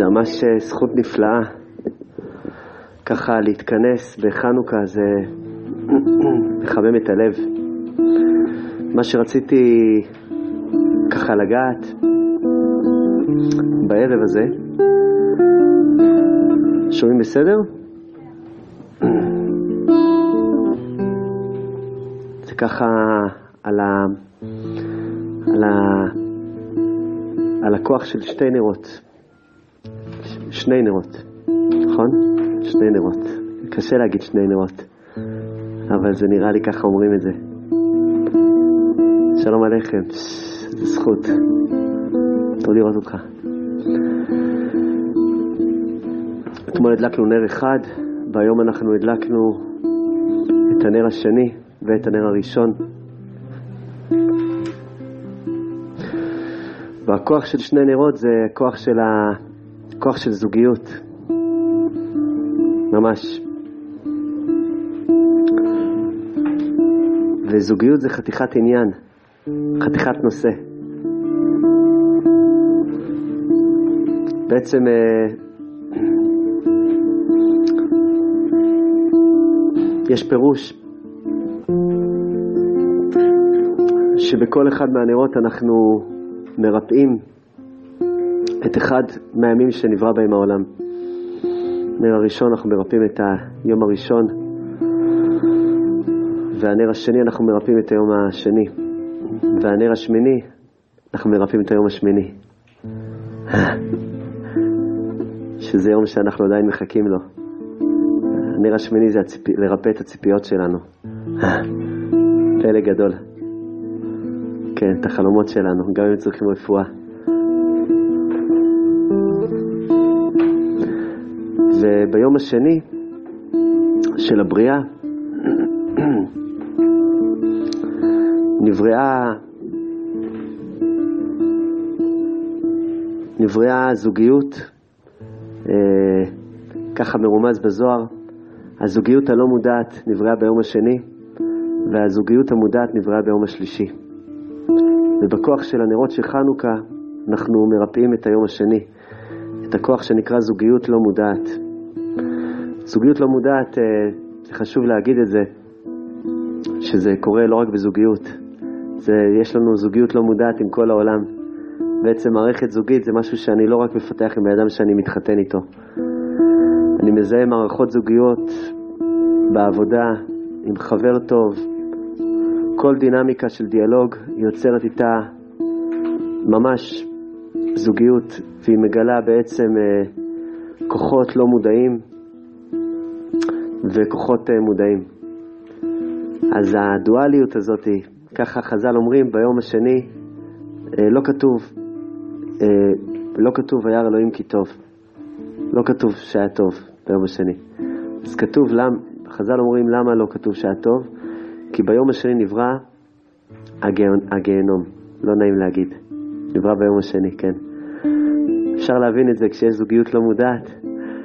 זה ממש אה, זכות נפלאה ככה להתכנס בחנוכה, זה מחמם את הלב. מה שרציתי ככה לגעת בערב הזה, שומעים בסדר? זה ככה על, ה, על, ה, על הכוח של שתי נרות. שני נרות, נכון? שני נרות. קשה להגיד שני נרות, אבל זה נראה לי ככה אומרים את זה. שלום עליכם, זו זכות. טוב לראות אותך. אתמול הדלקנו נר אחד, והיום אנחנו הדלקנו את הנר השני ואת הנר הראשון. והכוח של שני נרות זה כוח של, ה... כוח של זוגיות, ממש. וזוגיות זה חתיכת עניין, חתיכת נושא. בעצם אה, יש פירוש שבכל אחד מהנרות אנחנו מרפאים את אחד מהימים שנברא בהם העולם. נר הראשון אנחנו מרפאים את היום הראשון, והנר השני אנחנו מרפאים את היום השני, והנר השמיני אנחנו מרפאים את היום השמיני. שזה יום שאנחנו עדיין מחכים לו. הנר השמיני זה הציפ... לרפא את הציפיות שלנו. פלא גדול. כן, את החלומות שלנו, גם אם צריכים רפואה. וביום השני של הבריאה נבראה נבראה זוגיות, אה, ככה מרומז בזוהר, הזוגיות הלא מודעת נבראה ביום השני והזוגיות המודעת נבראה ביום השלישי. ובכוח של הנרות של חנוכה אנחנו מרפאים את היום השני, את הכוח שנקרא זוגיות לא מודעת. זוגיות לא מודעת, אה, זה חשוב להגיד את זה, שזה קורה לא רק בזוגיות, זה, יש לנו זוגיות לא מודעת עם כל העולם. בעצם מערכת זוגית זה משהו שאני לא רק מפתח עם האדם שאני מתחתן איתו. אני מזהה מערכות זוגיות בעבודה, עם חבר טוב. כל דינמיקה של דיאלוג יוצרת איתה ממש זוגיות, והיא מגלה בעצם אה, כוחות לא מודעים וכוחות אה, מודעים. אז הדואליות הזאת, ככה חז"ל אומרים, ביום השני אה, לא כתוב, אה, לא כתוב וירא אלוהים כי טוב. לא כתוב שהיה טוב ביום השני. אז כתוב, למ, חז"ל אומרים למה לא כתוב שהיה טוב? כי ביום השני נברא הגיהנום, לא נעים להגיד. נברא ביום השני, כן. אפשר להבין את זה כשיש זוגיות לא מודעת,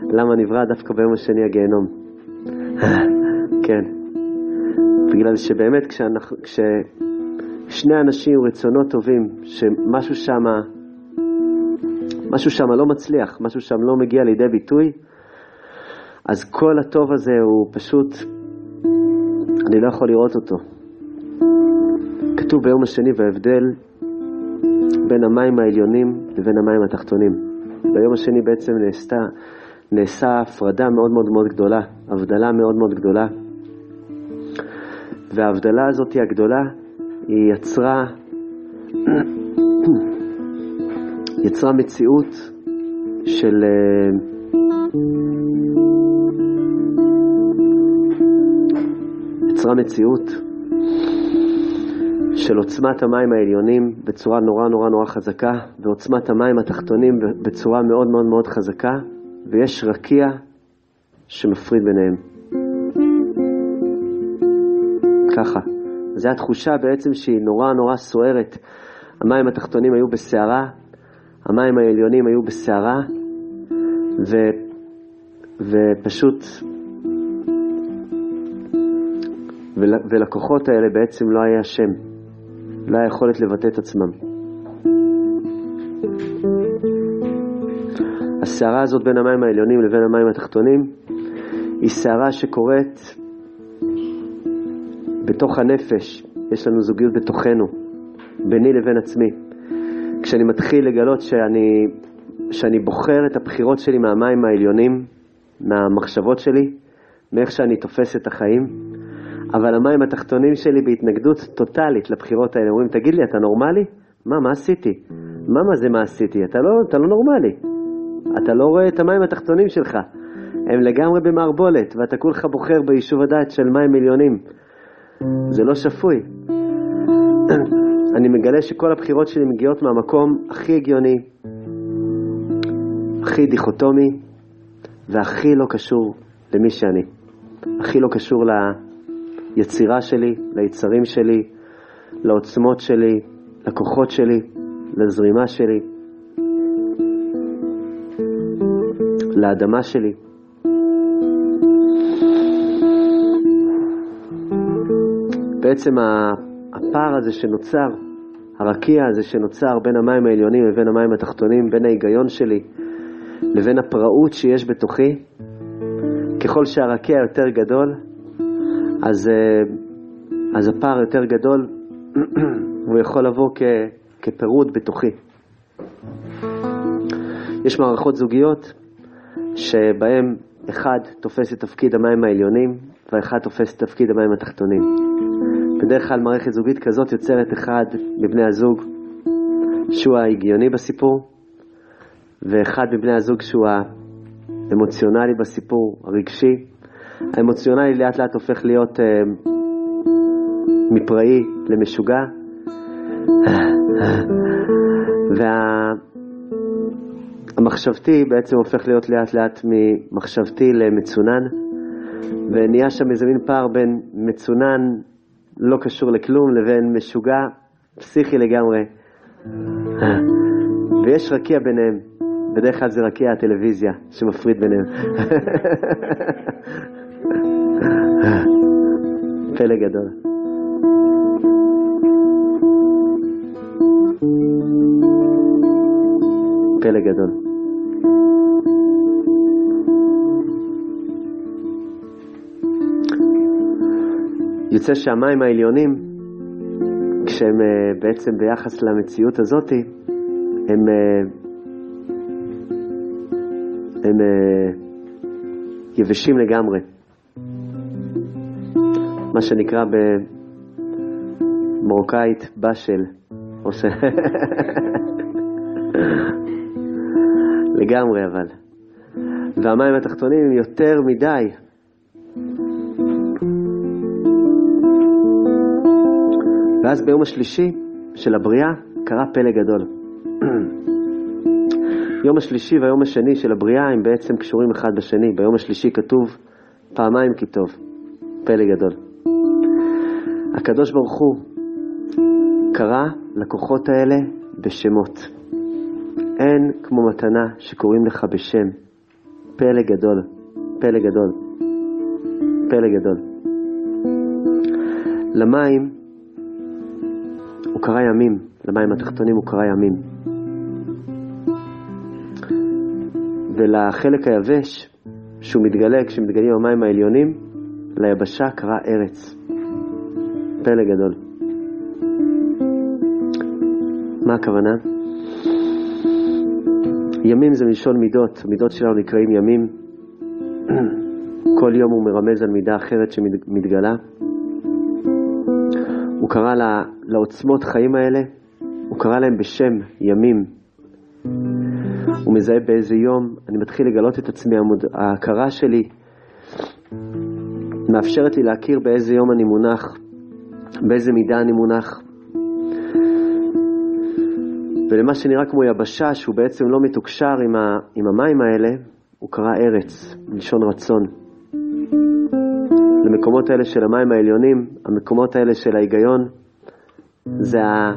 למה נברא דווקא ביום השני הגיהנום. כן. בגלל שבאמת כשאנחנו, כששני אנשים רצונות טובים, שמשהו שם, משהו שם לא מצליח, משהו שם לא מגיע לידי ביטוי, אז כל הטוב הזה הוא פשוט, אני לא יכול לראות אותו. כתוב ביום השני וההבדל בין המים העליונים לבין המים התחתונים. ביום השני בעצם נעשתה, נעשה הפרדה מאוד מאוד מאוד גדולה, הבדלה מאוד מאוד גדולה. וההבדלה הזאת הגדולה, היא יצרה, יצרה מציאות של יצרה מציאות של עוצמת המים העליונים בצורה נורא נורא נורא חזקה ועוצמת המים התחתונים בצורה מאוד מאוד מאוד חזקה ויש רקיע שמפריד ביניהם. ככה. זו התחושה בעצם שהיא נורא נורא סוערת. המים התחתונים היו בסערה, המים העליונים היו בסערה, ו... ופשוט... ול... ולכוחות האלה בעצם לא היה שם, לא היה יכולת לבטא את עצמם. הסערה הזאת בין המים העליונים לבין המים התחתונים היא סערה שקורית בתוך הנפש, יש לנו זוגיות בתוכנו, ביני לבין עצמי. כשאני מתחיל לגלות שאני, שאני בוחר את הבחירות שלי מהמים העליונים, מהמחשבות שלי, מאיך שאני תופס את החיים, אבל המים התחתונים שלי בהתנגדות טוטאלית לבחירות האלה. אומרים, תגיד לי, אתה נורמלי? מה, מה עשיתי? מה, מה זה מה עשיתי? אתה לא, אתה לא נורמלי. אתה לא רואה את המים התחתונים שלך. הם לגמרי במערבולת, ואתה כולך בוחר ביישוב הדעת של מים מיליונים. זה לא שפוי. אני מגלה שכל הבחירות שלי מגיעות מהמקום הכי הגיוני, הכי דיכוטומי והכי לא קשור למי שאני. הכי לא קשור ליצירה שלי, ליצרים שלי, לעוצמות שלי, לכוחות שלי, לזרימה שלי, לאדמה שלי. בעצם הפער הזה שנוצר, הרקיע הזה שנוצר בין המים העליונים לבין המים התחתונים, בין ההיגיון שלי לבין הפראות שיש בתוכי, ככל שהרקיע יותר גדול, אז, אה, אז הפער יותר גדול, הוא יכול לבוא כ, כפירוד בתוכי. יש מערכות זוגיות שבהן אחד תופס את תפקיד המים העליונים והאחד תופס את תפקיד המים התחתונים. בדרך כלל מערכת זוגית כזאת יוצרת אחד מבני הזוג שהוא ההגיוני בסיפור, ואחד מבני הזוג שהוא האמוציונלי בסיפור, הרגשי. האמוציונלי לאט לאט הופך להיות אה, מפראי למשוגע, והמחשבתי וה... בעצם הופך להיות לאט לאט ממחשבתי למצונן, ונהיה שם איזה מין פער בין מצונן לא קשור לכלום לבין משוגע פסיכי לגמרי. ויש רקיע ביניהם. בדרך כלל זה רקיע הטלוויזיה שמפריד ביניהם. פלא גדול. פלא גדול. יוצא שהמים העליונים, כשהם uh, בעצם ביחס למציאות הזאת, הם, uh, הם uh, יבשים לגמרי. מה שנקרא במרוקאית בשל. או ש... לגמרי אבל. והמים התחתונים הם יותר מדי. ואז ביום השלישי של הבריאה קרה פלא גדול. יום השלישי והיום השני של הבריאה הם בעצם קשורים אחד בשני. ביום השלישי כתוב פעמיים כי טוב. פלא גדול. הקדוש ברוך הוא קרא לכוחות האלה בשמות. אין כמו מתנה שקוראים לך בשם. פלא גדול, פלא גדול, פלא גדול. למים הוא קרא ימים, למים התחתונים הוא קרא ימים. ולחלק היבש, שהוא מתגלה כשמתגלים המים העליונים, ליבשה קרא ארץ. פלא גדול. מה הכוונה? ימים זה מלשון מידות, המידות שלנו נקראים ימים. כל יום הוא מרמז על מידה אחרת שמתגלה. הוא קרא לה, לעוצמות חיים האלה, הוא קרא להם בשם ימים. הוא מזהה באיזה יום אני מתחיל לגלות את עצמי, ההכרה שלי מאפשרת לי להכיר באיזה יום אני מונח, באיזה מידה אני מונח. ולמה שנראה כמו יבשה, שהוא בעצם לא מתוקשר עם, ה, עם המים האלה, הוא קרא ארץ, מלשון רצון. למקומות האלה של המים העליונים, המקומות האלה של ההיגיון, זה ה...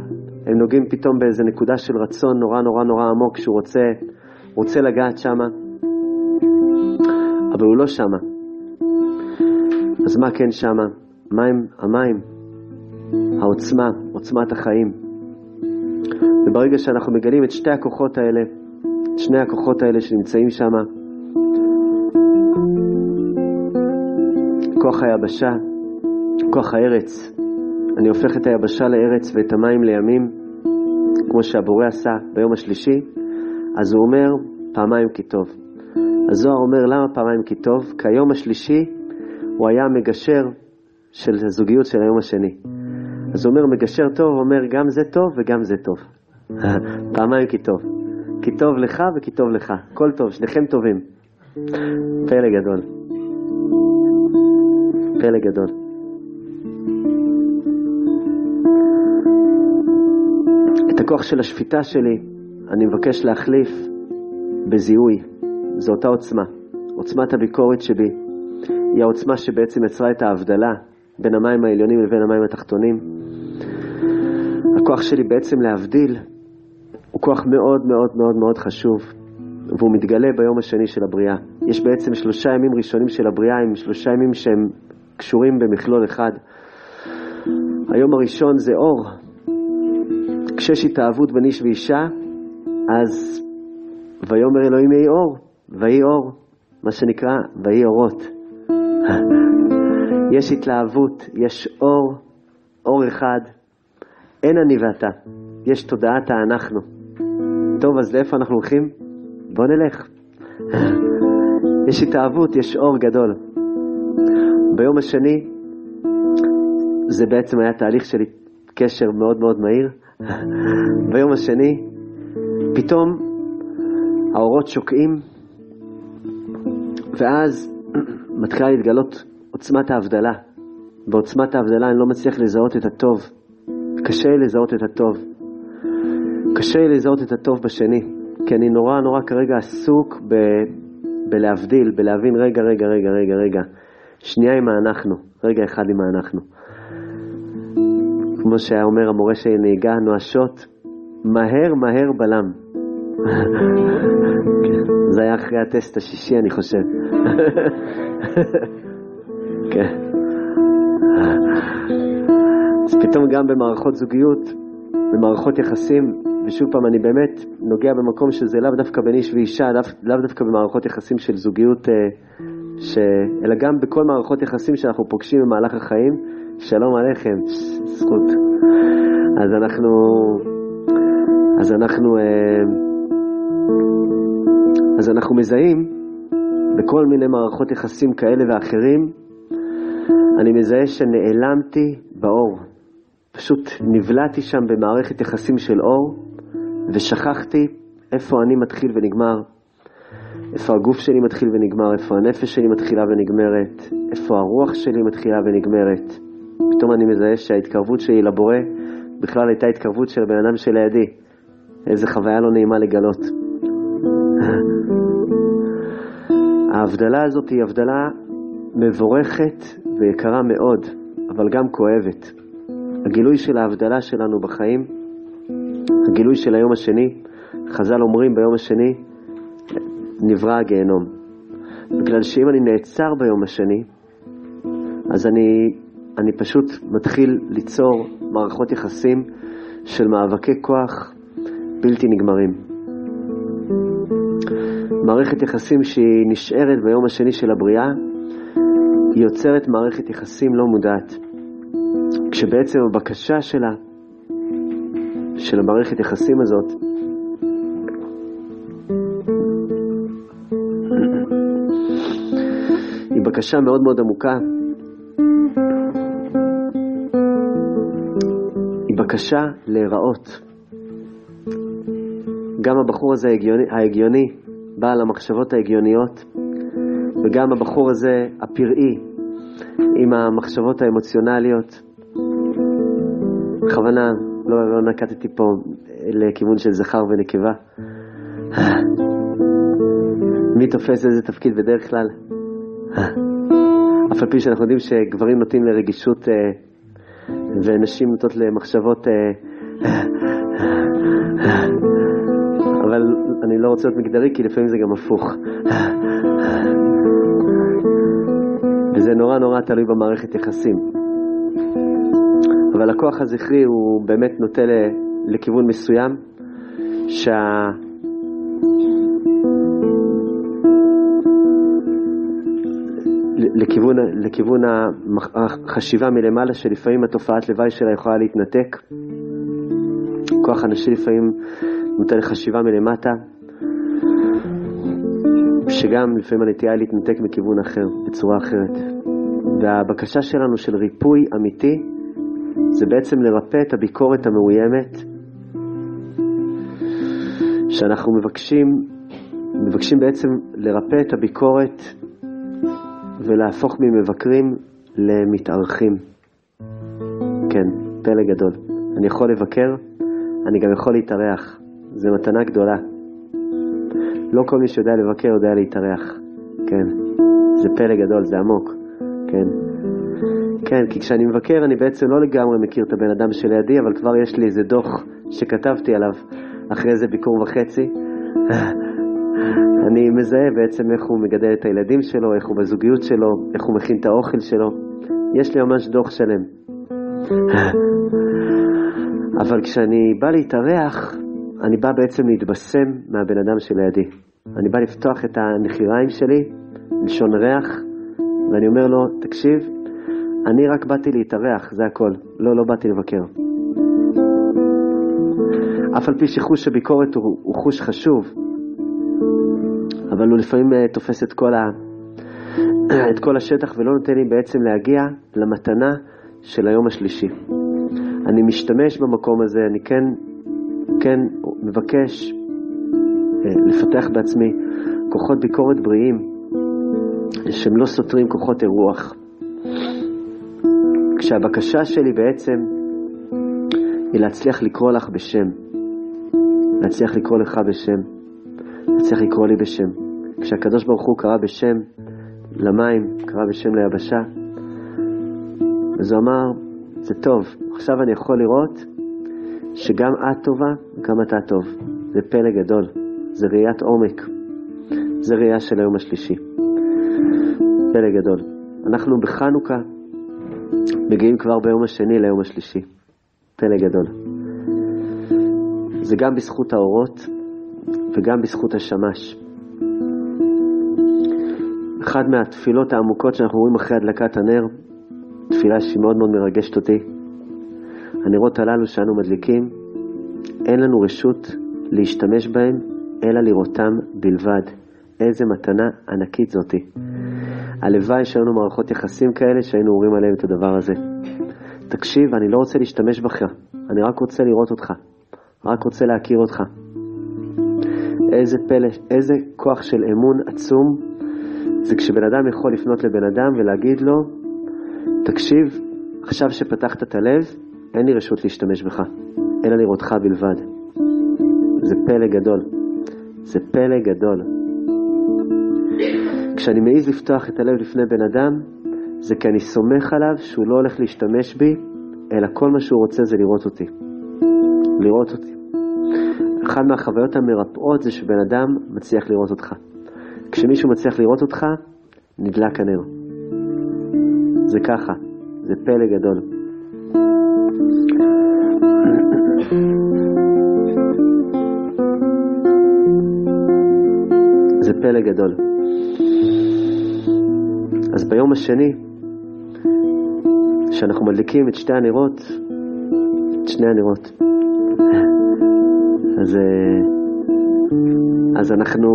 הם נוגעים פתאום באיזה נקודה של רצון נורא נורא נורא עמוק שהוא רוצה, רוצה לגעת שמה, אבל הוא לא שמה. אז מה כן שמה? מים, המים, העוצמה, עוצמת החיים. וברגע שאנחנו מגלים את שתי הכוחות האלה, את שני הכוחות האלה שנמצאים שם. כוח היבשה, כוח הארץ. אני הופך את היבשה לארץ ואת המים לימים, כמו שהבורא עשה ביום השלישי, אז הוא אומר פעמיים כי טוב. הזוהר אומר למה פעמיים כי טוב? כי היום השלישי הוא היה המגשר של הזוגיות של היום השני. אז הוא אומר מגשר טוב, אומר גם זה טוב וגם זה טוב. פעמיים כי טוב. כי טוב לך וכי טוב לך. כל טוב, שניכם טובים. פלא גדול. פלא גדול. את הכוח של השפיטה שלי אני מבקש להחליף בזיהוי. זו אותה עוצמה. עוצמת הביקורת שבי היא העוצמה שבעצם יצרה את ההבדלה בין המים העליונים לבין המים התחתונים. הכוח שלי בעצם להבדיל הוא כוח מאוד מאוד מאוד מאוד חשוב, והוא מתגלה ביום השני של הבריאה. יש בעצם שלושה ימים ראשונים של הבריאה עם שלושה ימים שהם קשורים במכלול אחד. היום הראשון זה אור. כשיש התאהבות בין איש ואישה, אז ויאמר אלוהים יהי אור, ויהי אור, מה שנקרא ויהי אורות. יש התלהבות, יש אור, אור אחד. אין אני ואתה, יש תודעת האנחנו. טוב, אז לאיפה אנחנו הולכים? בוא נלך. יש התאהבות, יש אור גדול. ביום השני, זה בעצם היה תהליך של קשר מאוד מאוד מהיר. ביום השני, פתאום האורות שוקעים, ואז מתחילה להתגלות עוצמת ההבדלה. בעוצמת ההבדלה אני לא מצליח לזהות את הטוב. קשה לי לזהות את הטוב. קשה לי לזהות את הטוב בשני, כי אני נורא נורא כרגע עסוק ב... בלהבדיל, בלהבין רגע, רגע, רגע, רגע, רגע. שנייה עם האנחנו, רגע אחד עם האנחנו. כמו שהיה אומר המורה שלי נהיגה, נואשות, מהר מהר בלם. זה היה אחרי הטסט השישי, אני חושב. כן. אז פתאום גם במערכות זוגיות, במערכות יחסים, ושוב פעם, אני באמת נוגע במקום שזה לאו דווקא בין איש ואישה, לאו, לאו דווקא במערכות יחסים של זוגיות, אה, ש... אלא גם בכל מערכות יחסים שאנחנו פוגשים במהלך החיים. שלום עליכם, זכות. אז אנחנו, אז אנחנו, אה, אז אנחנו מזהים בכל מיני מערכות יחסים כאלה ואחרים, אני מזהה שנעלמתי באור. פשוט נבלעתי שם במערכת יחסים של אור, ושכחתי איפה אני מתחיל ונגמר, איפה הגוף שלי מתחיל ונגמר, איפה הנפש שלי מתחילה ונגמרת, איפה הרוח שלי מתחילה ונגמרת. פתאום אני מזהה שההתקרבות שלי לבורא בכלל הייתה התקרבות של הבן אדם שלידי. איזה חוויה לא נעימה לגלות. ההבדלה הזאת היא הבדלה מבורכת ויקרה מאוד, אבל גם כואבת. הגילוי של ההבדלה שלנו בחיים, הגילוי של היום השני, חז"ל אומרים ביום השני, נברא הגיהנום. בגלל שאם אני נעצר ביום השני, אז אני, אני פשוט מתחיל ליצור מערכות יחסים של מאבקי כוח בלתי נגמרים. מערכת יחסים שהיא נשארת ביום השני של הבריאה, היא יוצרת מערכת יחסים לא מודעת. כשבעצם הבקשה שלה, של המערכת יחסים הזאת, היא בקשה מאוד מאוד עמוקה. היא בקשה להיראות. גם הבחור הזה ההגיוני, ההגיוני בעל המחשבות ההגיוניות, וגם הבחור הזה הפראי עם המחשבות האמוציונליות. בכוונה לא, לא נקטתי פה לכיוון של זכר ונקבה. מי תופס איזה תפקיד בדרך כלל? אף על פי שאנחנו יודעים שגברים נוטים לרגישות אה, ונשים נוטות למחשבות, אה, אבל אני לא רוצה להיות מגדרי כי לפעמים זה גם הפוך. וזה נורא נורא תלוי במערכת יחסים. אבל הכוח הזכרי הוא באמת נוטה לכיוון מסוים, שה... לכיוון, לכיוון החשיבה מלמעלה, שלפעמים התופעת לוואי שלה יכולה להתנתק. כוח הנשי לפעמים נותן לחשיבה מלמטה, שגם לפעמים הנטייה היא להתנתק מכיוון אחר, בצורה אחרת. והבקשה שלנו של ריפוי אמיתי, זה בעצם לרפא את הביקורת המאוימת, שאנחנו מבקשים, מבקשים בעצם לרפא את הביקורת ולהפוך ממבקרים למתארחים. כן, פלא גדול. אני יכול לבקר, אני גם יכול להתארח. זו מתנה גדולה. לא כל מי שיודע לבקר יודע להתארח. כן, זה פלא גדול, זה עמוק. כן. כן, כי כשאני מבקר אני בעצם לא לגמרי מכיר את הבן אדם שלידי, אבל כבר יש לי איזה דוח שכתבתי עליו אחרי איזה ביקור וחצי. אני מזהה בעצם איך הוא מגדל את הילדים שלו, איך הוא בזוגיות שלו, איך הוא מכין את האוכל שלו. יש לי ממש דוח שלם. אבל כשאני בא להתארח, אני בא בעצם להתבשם מהבן אדם שלידי. אני בא לפתוח את הנחיריים שלי, לשון ריח, ואני אומר לו, תקשיב, אני רק באתי להתארח, זה הכל. לא, לא באתי לבקר. אף על פי שחוש הביקורת הוא, הוא חוש חשוב, אבל הוא לפעמים uh, תופס את כל, ה, את כל השטח ולא נותן לי בעצם להגיע למתנה של היום השלישי. אני משתמש במקום הזה, אני כן, כן מבקש uh, לפתח בעצמי כוחות ביקורת בריאים שהם לא סותרים כוחות אירוח. כשהבקשה שלי בעצם היא להצליח לקרוא לך בשם, להצליח לקרוא לך בשם, להצליח לקרוא לי בשם. כשהקדוש ברוך הוא קרא בשם למים, קרא בשם ליבשה, אז הוא אמר, זה טוב, עכשיו אני יכול לראות שגם את טובה, גם אתה טוב. זה פלא גדול, זה ראיית עומק, זה ראייה של היום השלישי. פלא גדול. אנחנו בחנוכה מגיעים כבר ביום השני ליום השלישי. פלא גדול. זה גם בזכות האורות וגם בזכות השמש. אחת מהתפילות העמוקות שאנחנו רואים אחרי הדלקת הנר, תפילה שהיא מאוד מאוד מרגשת אותי. הנרות הללו שאנו מדליקים, אין לנו רשות להשתמש בהם, אלא לראותם בלבד. איזה מתנה ענקית זאתי. הלוואי שהיו לנו מערכות יחסים כאלה שהיינו אומרים עליהם את הדבר הזה. תקשיב, אני לא רוצה להשתמש בך, אני רק רוצה לראות אותך, רק רוצה להכיר אותך. איזה פלא, איזה כוח של אמון עצום זה כשבן אדם יכול לפנות לבן אדם ולהגיד לו, תקשיב, עכשיו שפתחת את הלב, אין לי רשות להשתמש בך, אלא לראותך בלבד. זה פלא גדול. זה פלא גדול. כשאני מעז לפתוח את הלב לפני בן אדם, זה כי אני סומך עליו שהוא לא הולך להשתמש בי, אלא כל מה שהוא רוצה זה לראות אותי. לראות אותי. אחת מהחוויות המרפאות זה שבן אדם מצליח לראות אותך. כשמישהו מצליח לראות אותך, נדלק הנר. זה ככה, זה פלא גדול. זה פלא גדול. אז ביום השני, כשאנחנו מדליקים את שתי הנרות, את שני הנרות, אז, אה, אז אנחנו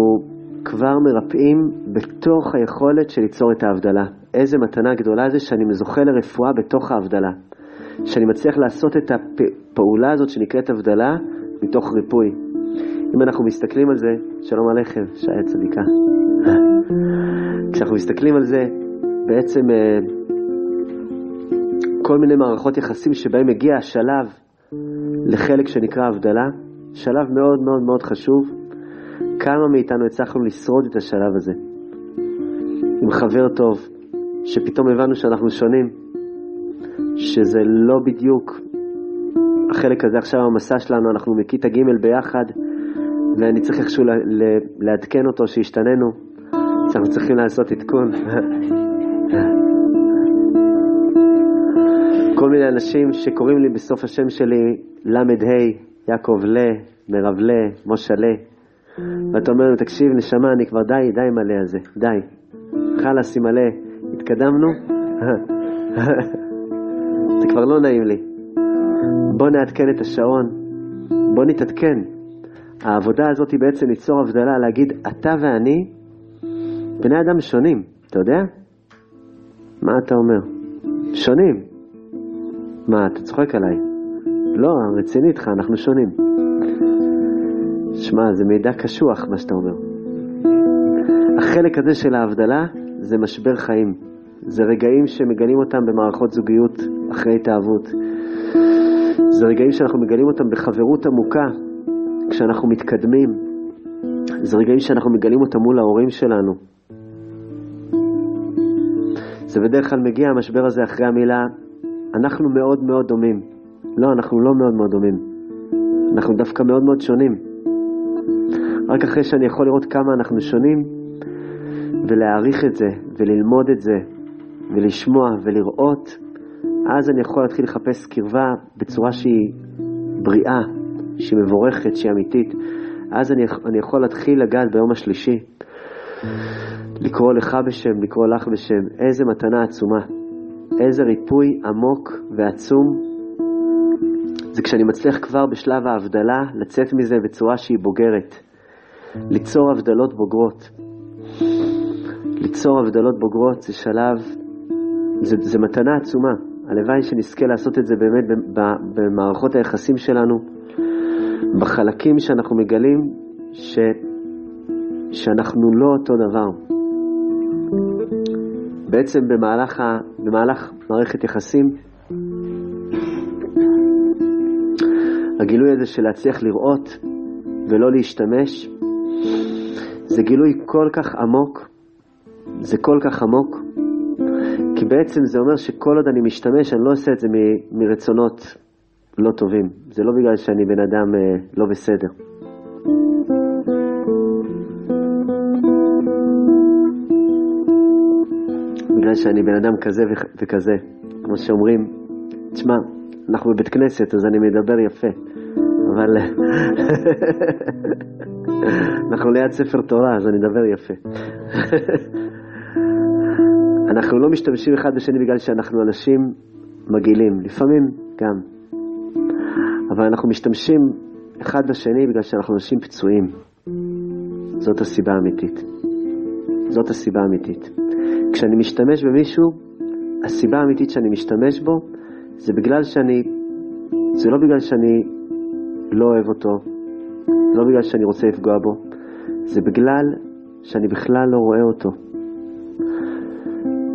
כבר מרפאים בתוך היכולת של ליצור את ההבדלה. איזה מתנה גדולה זה שאני זוכה לרפואה בתוך ההבדלה. שאני מצליח לעשות את הפעולה הזאת שנקראת הבדלה מתוך ריפוי. אם אנחנו מסתכלים על זה, שלום עליכם, שעה צדיקה. כשאנחנו מסתכלים על זה, בעצם אה, כל מיני מערכות יחסים שבהם מגיע השלב לחלק שנקרא הבדלה, שלב מאוד מאוד מאוד חשוב. כמה מאיתנו הצלחנו לשרוד את השלב הזה? עם חבר טוב, שפתאום הבנו שאנחנו שונים, שזה לא בדיוק החלק הזה עכשיו המסע שלנו, אנחנו מכיתה ג' ביחד, ואני צריך איכשהו לעדכן אותו שהשתננו, שאנחנו צריכים לעשות עדכון. כל מיני אנשים שקוראים לי בסוף השם שלי ל"ה, יעקב ל, מירב ל, משה ל. ואתה אומר לי, תקשיב, נשמה, אני כבר די, די מלא על זה, די. חלאס עם מלא, התקדמנו? זה כבר לא נעים לי. בוא נעדכן את השעון, בוא נתעדכן. העבודה הזאת היא בעצם ליצור הבדלה, להגיד, אתה ואני בני אדם שונים, אתה יודע? מה אתה אומר? שונים. מה, אתה צוחק עליי? לא, רציני איתך, אנחנו שונים. שמע, זה מידע קשוח מה שאתה אומר. החלק הזה של ההבדלה זה משבר חיים. זה רגעים שמגלים אותם במערכות זוגיות אחרי התאהבות. זה רגעים שאנחנו מגלים אותם בחברות עמוקה, כשאנחנו מתקדמים. זה רגעים שאנחנו מגלים אותם מול ההורים שלנו. זה בדרך כלל מגיע המשבר הזה אחרי המילה, אנחנו מאוד מאוד דומים. לא, אנחנו לא מאוד מאוד דומים. אנחנו דווקא מאוד מאוד שונים. רק אחרי שאני יכול לראות כמה אנחנו שונים, ולהעריך את זה, וללמוד את זה, ולשמוע ולראות, אז אני יכול להתחיל לחפש קרבה בצורה שהיא בריאה, שהיא מבורכת, שהיא אמיתית. אז אני, אני יכול להתחיל לגעת ביום השלישי, לקרוא לך בשם, לקרוא לך בשם. איזה מתנה עצומה, איזה ריפוי עמוק ועצום. זה כשאני מצליח כבר בשלב ההבדלה לצאת מזה בצורה שהיא בוגרת, ליצור הבדלות בוגרות. ליצור הבדלות בוגרות זה שלב, זה, זה מתנה עצומה. הלוואי שנזכה לעשות את זה באמת במערכות היחסים שלנו, בחלקים שאנחנו מגלים ש, שאנחנו לא אותו דבר. בעצם במהלך, ה, במהלך מערכת יחסים, הגילוי הזה של להצליח לראות ולא להשתמש, זה גילוי כל כך עמוק, זה כל כך עמוק, כי בעצם זה אומר שכל עוד אני משתמש, אני לא עושה את זה מ- מרצונות לא טובים. זה לא בגלל שאני בן אדם אה, לא בסדר. בגלל שאני בן אדם כזה וכזה. כמו שאומרים, תשמע, אנחנו בבית כנסת, אז אני מדבר יפה, אבל אנחנו ליד ספר תורה, אז אני אדבר יפה. אנחנו לא משתמשים אחד בשני בגלל שאנחנו אנשים מגעילים, לפעמים גם. אבל אנחנו משתמשים אחד בשני בגלל שאנחנו אנשים פצועים. זאת הסיבה האמיתית. זאת הסיבה האמיתית. כשאני משתמש במישהו, הסיבה האמיתית שאני משתמש בו זה בגלל שאני, זה לא בגלל שאני לא אוהב אותו, לא בגלל שאני רוצה לפגוע בו, זה בגלל שאני בכלל לא רואה אותו.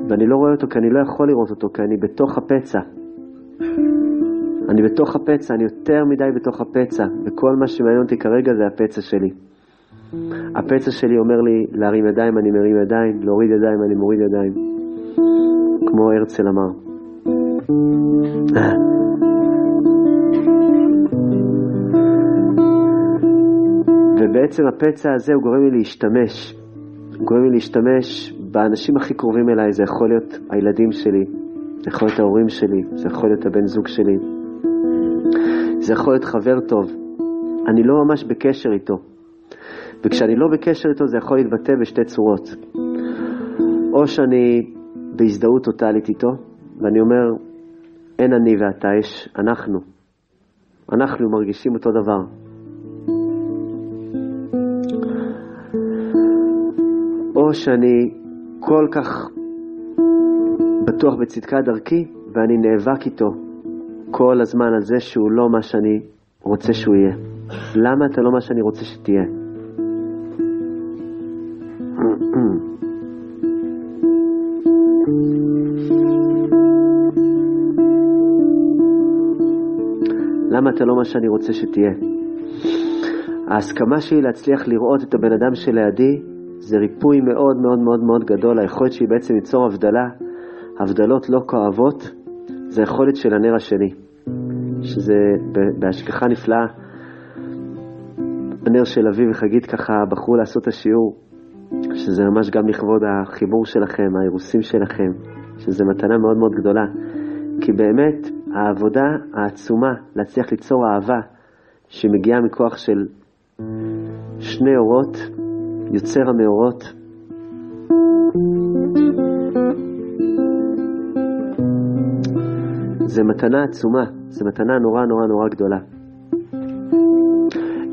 ואני לא רואה אותו כי אני לא יכול לראות אותו, כי אני בתוך הפצע. אני בתוך הפצע, אני יותר מדי בתוך הפצע, וכל מה שמעניין אותי כרגע זה הפצע שלי. הפצע שלי אומר לי להרים ידיים, אני מרים ידיים, להוריד ידיים, אני מוריד ידיים. כמו הרצל אמר. ובעצם הפצע הזה הוא גורם לי להשתמש. הוא גורם לי להשתמש באנשים הכי קרובים אליי, זה יכול להיות הילדים שלי, זה יכול להיות ההורים שלי, זה יכול להיות הבן זוג שלי, זה יכול להיות חבר טוב. אני לא ממש בקשר איתו. וכשאני לא בקשר איתו זה יכול להתבטא בשתי צורות. או שאני בהזדהות טוטאלית איתו, ואני אומר, אין אני ואתה, יש אנחנו. אנחנו מרגישים אותו דבר. או שאני כל כך בטוח בצדקת דרכי, ואני נאבק איתו כל הזמן על זה שהוא לא מה שאני רוצה שהוא יהיה. למה אתה לא מה שאני רוצה שתהיה? למה אתה לא מה שאני רוצה שתהיה? ההסכמה שלי להצליח לראות את הבן אדם שלידי זה ריפוי מאוד מאוד מאוד מאוד גדול. היכולת שהיא בעצם ליצור הבדלה, הבדלות לא כואבות, זה היכולת של הנר השני, שזה בהשגחה נפלאה. הנר של אבי וחגית ככה בחרו לעשות את השיעור, שזה ממש גם לכבוד החיבור שלכם, האירוסים שלכם, שזה מתנה מאוד מאוד גדולה. כי באמת העבודה העצומה להצליח ליצור אהבה שמגיעה מכוח של שני אורות, יוצר המאורות. זה מתנה עצומה, זה מתנה נורא נורא נורא גדולה.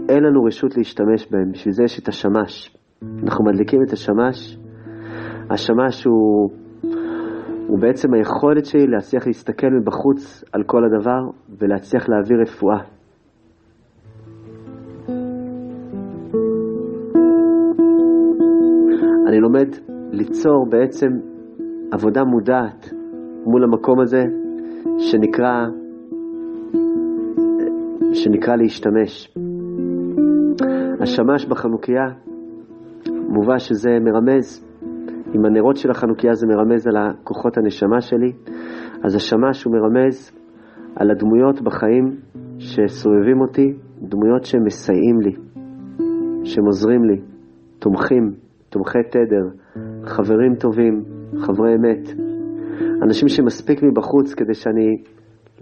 אין לנו רשות להשתמש בהם, בשביל זה יש את השמש. אנחנו מדליקים את השמש, השמש הוא הוא בעצם היכולת שלי להצליח להסתכל מבחוץ על כל הדבר ולהצליח להעביר רפואה. אני לומד ליצור בעצם עבודה מודעת מול המקום הזה שנקרא, שנקרא להשתמש. השמש בחנוכיה, מובא שזה מרמז, עם הנרות של החנוכיה זה מרמז על כוחות הנשמה שלי, אז השמש הוא מרמז על הדמויות בחיים שסובבים אותי, דמויות שמסייעים לי, שהם לי, תומכים, תומכי תדר, חברים טובים, חברי אמת, אנשים שמספיק מבחוץ כדי שאני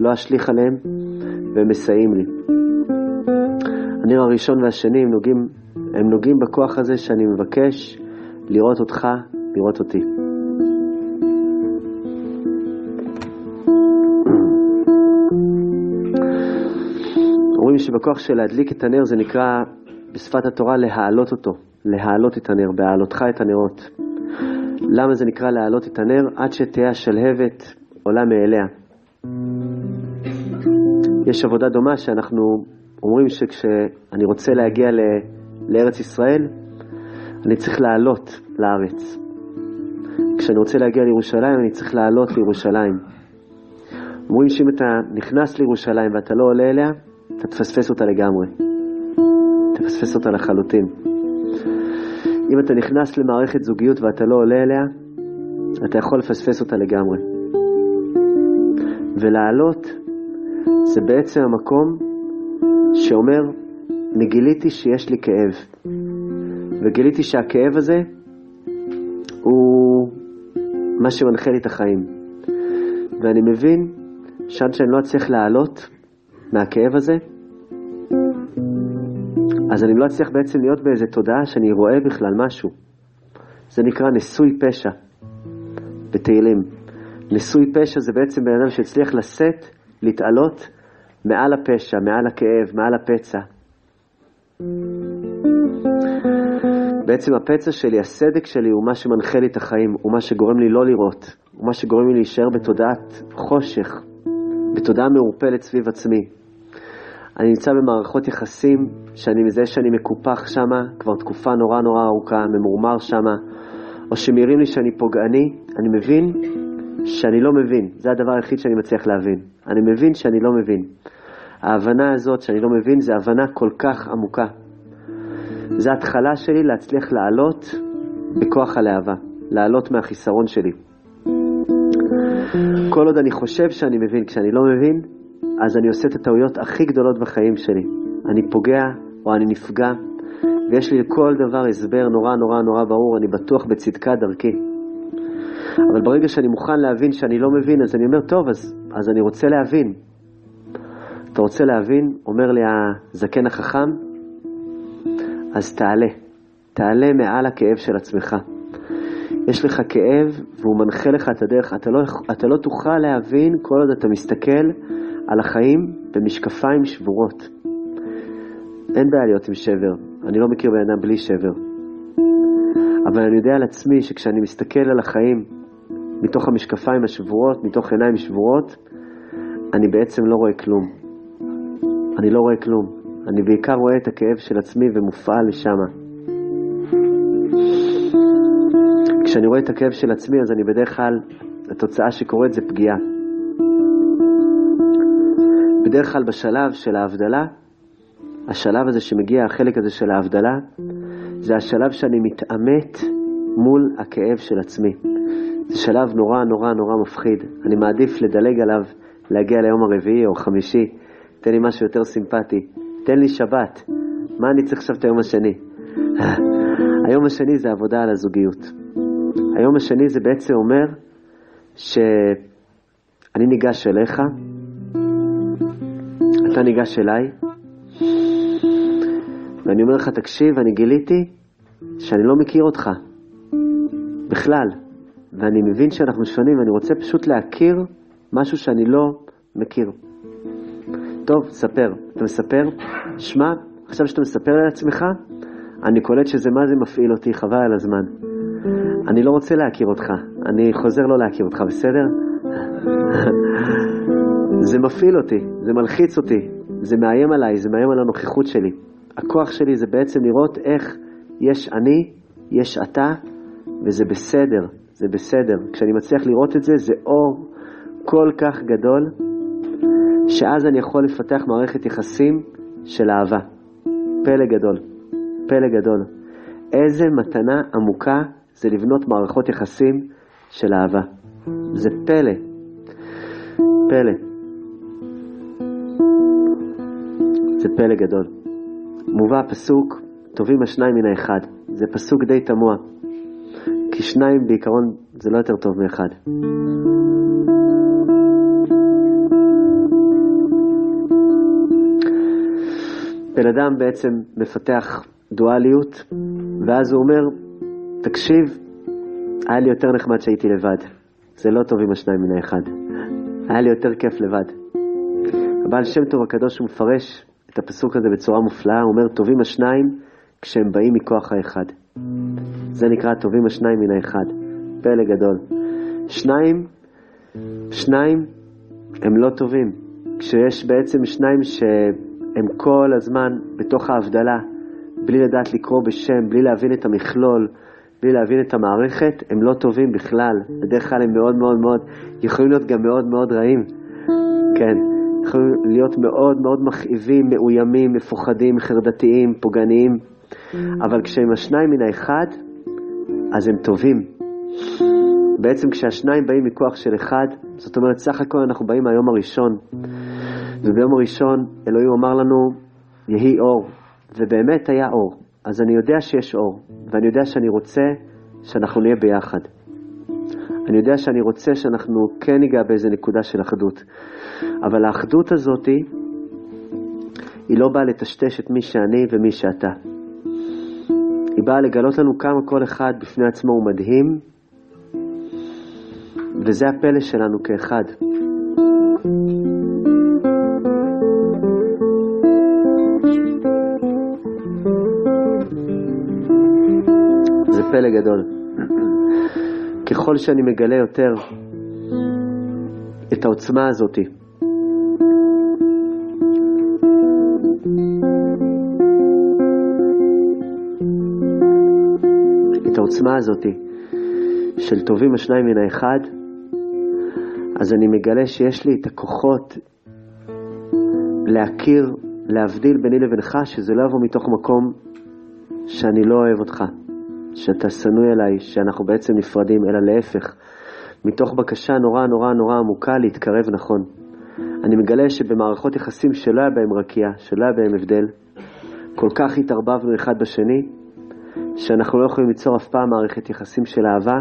לא אשליך עליהם והם מסייעים לי. הנר הראשון והשני הם נוגעים, הם נוגעים בכוח הזה שאני מבקש לראות אותך, לראות אותי. אומרים שבכוח של להדליק את הנר זה נקרא בשפת התורה להעלות אותו, להעלות את הנר, בהעלותך את הנרות. למה זה נקרא להעלות את הנר? עד שתהיה השלהבת עולה מאליה. יש עבודה דומה שאנחנו אומרים שכשאני רוצה להגיע ל, לארץ ישראל, אני צריך לעלות לארץ. כשאני רוצה להגיע לירושלים, אני צריך לעלות לירושלים. אומרים שאם אתה נכנס לירושלים ואתה לא עולה אליה, אתה תפספס אותה לגמרי. תפספס אותה לחלוטין. אם אתה נכנס למערכת זוגיות ואתה לא עולה אליה, אתה יכול לפספס אותה לגמרי. ולעלות זה בעצם המקום שאומר, אני גיליתי שיש לי כאב. וגיליתי שהכאב הזה מה שמנחה לי את החיים. ואני מבין שעד שאני לא אצליח לעלות מהכאב הזה, אז אני לא אצליח בעצם להיות באיזה תודעה שאני רואה בכלל משהו. זה נקרא נשוי פשע בתהילים. נשוי פשע זה בעצם בן אדם שהצליח לשאת, להתעלות מעל הפשע, מעל הכאב, מעל הפצע. בעצם הפצע שלי, הסדק שלי, הוא מה שמנחה לי את החיים, הוא מה שגורם לי לא לראות, הוא מה שגורם לי להישאר בתודעת חושך, בתודעה מעורפלת סביב עצמי. אני נמצא במערכות יחסים שאני מזהה שאני מקופח שם כבר תקופה נורא נורא ארוכה, ממורמר שם, או שמעירים לי שאני פוגעני, אני מבין שאני לא מבין. זה הדבר היחיד שאני מצליח להבין. אני מבין שאני לא מבין. ההבנה הזאת שאני לא מבין זה הבנה כל כך עמוקה. זה התחלה שלי להצליח לעלות בכוח הלהבה, לעלות מהחיסרון שלי. כל עוד אני חושב שאני מבין, כשאני לא מבין, אז אני עושה את הטעויות הכי גדולות בחיים שלי. אני פוגע או אני נפגע, ויש לי לכל דבר הסבר נורא נורא נורא ברור, אני בטוח בצדקת דרכי. אבל ברגע שאני מוכן להבין שאני לא מבין, אז אני אומר, טוב, אז, אז אני רוצה להבין. אתה רוצה להבין? אומר לי הזקן החכם, אז תעלה. תעלה מעל הכאב של עצמך. יש לך כאב והוא מנחה לך את הדרך. אתה לא, אתה לא תוכל להבין כל עוד אתה מסתכל על החיים במשקפיים שבורות. אין בעיה להיות עם שבר. אני לא מכיר בן אדם בלי שבר. אבל אני יודע על עצמי שכשאני מסתכל על החיים מתוך המשקפיים השבורות, מתוך עיניים שבורות, אני בעצם לא רואה כלום. אני לא רואה כלום. אני בעיקר רואה את הכאב של עצמי ומופעל לשם. כשאני רואה את הכאב של עצמי, אז אני בדרך כלל, התוצאה שקורית זה פגיעה. בדרך כלל בשלב של ההבדלה, השלב הזה שמגיע, החלק הזה של ההבדלה, זה השלב שאני מתעמת מול הכאב של עצמי. זה שלב נורא נורא נורא מפחיד. אני מעדיף לדלג עליו, להגיע ליום הרביעי או חמישי. תן לי משהו יותר סימפטי. תן לי שבת. מה אני צריך עכשיו את היום השני? היום השני זה עבודה על הזוגיות. היום השני זה בעצם אומר שאני ניגש אליך, אתה ניגש אליי, ואני אומר לך, תקשיב, אני גיליתי שאני לא מכיר אותך בכלל, ואני מבין שאנחנו שונים, ואני רוצה פשוט להכיר משהו שאני לא מכיר. טוב, ספר. אתה מספר? שמע, עכשיו שאתה מספר לעצמך, אני קולט שזה מה זה מפעיל אותי, חבל על הזמן. אני לא רוצה להכיר אותך, אני חוזר לא להכיר אותך, בסדר? זה מפעיל אותי, זה מלחיץ אותי, זה מאיים עליי, זה מאיים על הנוכחות שלי. הכוח שלי זה בעצם לראות איך יש אני, יש אתה, וזה בסדר, זה בסדר. כשאני מצליח לראות את זה, זה אור כל כך גדול, שאז אני יכול לפתח מערכת יחסים של אהבה. פלא גדול, פלא גדול. איזה מתנה עמוקה זה לבנות מערכות יחסים של אהבה. זה פלא, פלא. זה פלא גדול. מובא הפסוק, טובים השניים מן האחד. זה פסוק די תמוה, כי שניים בעיקרון זה לא יותר טוב מאחד. בן אדם בעצם מפתח דואליות, ואז הוא אומר, תקשיב, היה לי יותר נחמד שהייתי לבד. זה לא טוב עם השניים מן האחד. היה לי יותר כיף לבד. הבעל שם טוב הקדוש הוא מפרש את הפסוק הזה בצורה מופלאה, הוא אומר, טובים השניים כשהם באים מכוח האחד. זה נקרא טובים השניים מן האחד. פלא גדול. שניים, שניים הם לא טובים. כשיש בעצם שניים שהם כל הזמן בתוך ההבדלה, בלי לדעת לקרוא בשם, בלי להבין את המכלול, בלי להבין את המערכת, הם לא טובים בכלל. בדרך כלל הם מאוד מאוד מאוד, יכולים להיות גם מאוד מאוד רעים. כן, יכולים להיות מאוד מאוד מכאיבים, מאוימים, מפוחדים, חרדתיים, פוגעניים. אבל כשהם השניים מן האחד, אז הם טובים. בעצם כשהשניים באים מכוח של אחד, זאת אומרת, סך הכל אנחנו באים מהיום הראשון. וביום הראשון אלוהים אמר לנו, יהי אור. ובאמת היה אור. אז אני יודע שיש אור, ואני יודע שאני רוצה שאנחנו נהיה ביחד. אני יודע שאני רוצה שאנחנו כן ניגע באיזה נקודה של אחדות. אבל האחדות הזאת היא לא באה לטשטש את מי שאני ומי שאתה. היא באה לגלות לנו כמה כל אחד בפני עצמו הוא מדהים, וזה הפלא שלנו כאחד. פלא גדול. ככל שאני מגלה יותר את העוצמה הזאתי, את העוצמה הזאתי של טובים השניים מן האחד, אז אני מגלה שיש לי את הכוחות להכיר, להבדיל ביני לבינך, שזה לא יבוא מתוך מקום שאני לא אוהב אותך, שאתה שנוא אליי, שאנחנו בעצם נפרדים, אלא להפך, מתוך בקשה נורא נורא נורא עמוקה להתקרב נכון. אני מגלה שבמערכות יחסים שלא היה בהם רקיע, שלא היה בהם הבדל, כל כך התערבבנו אחד בשני, שאנחנו לא יכולים ליצור אף פעם מערכת יחסים של אהבה,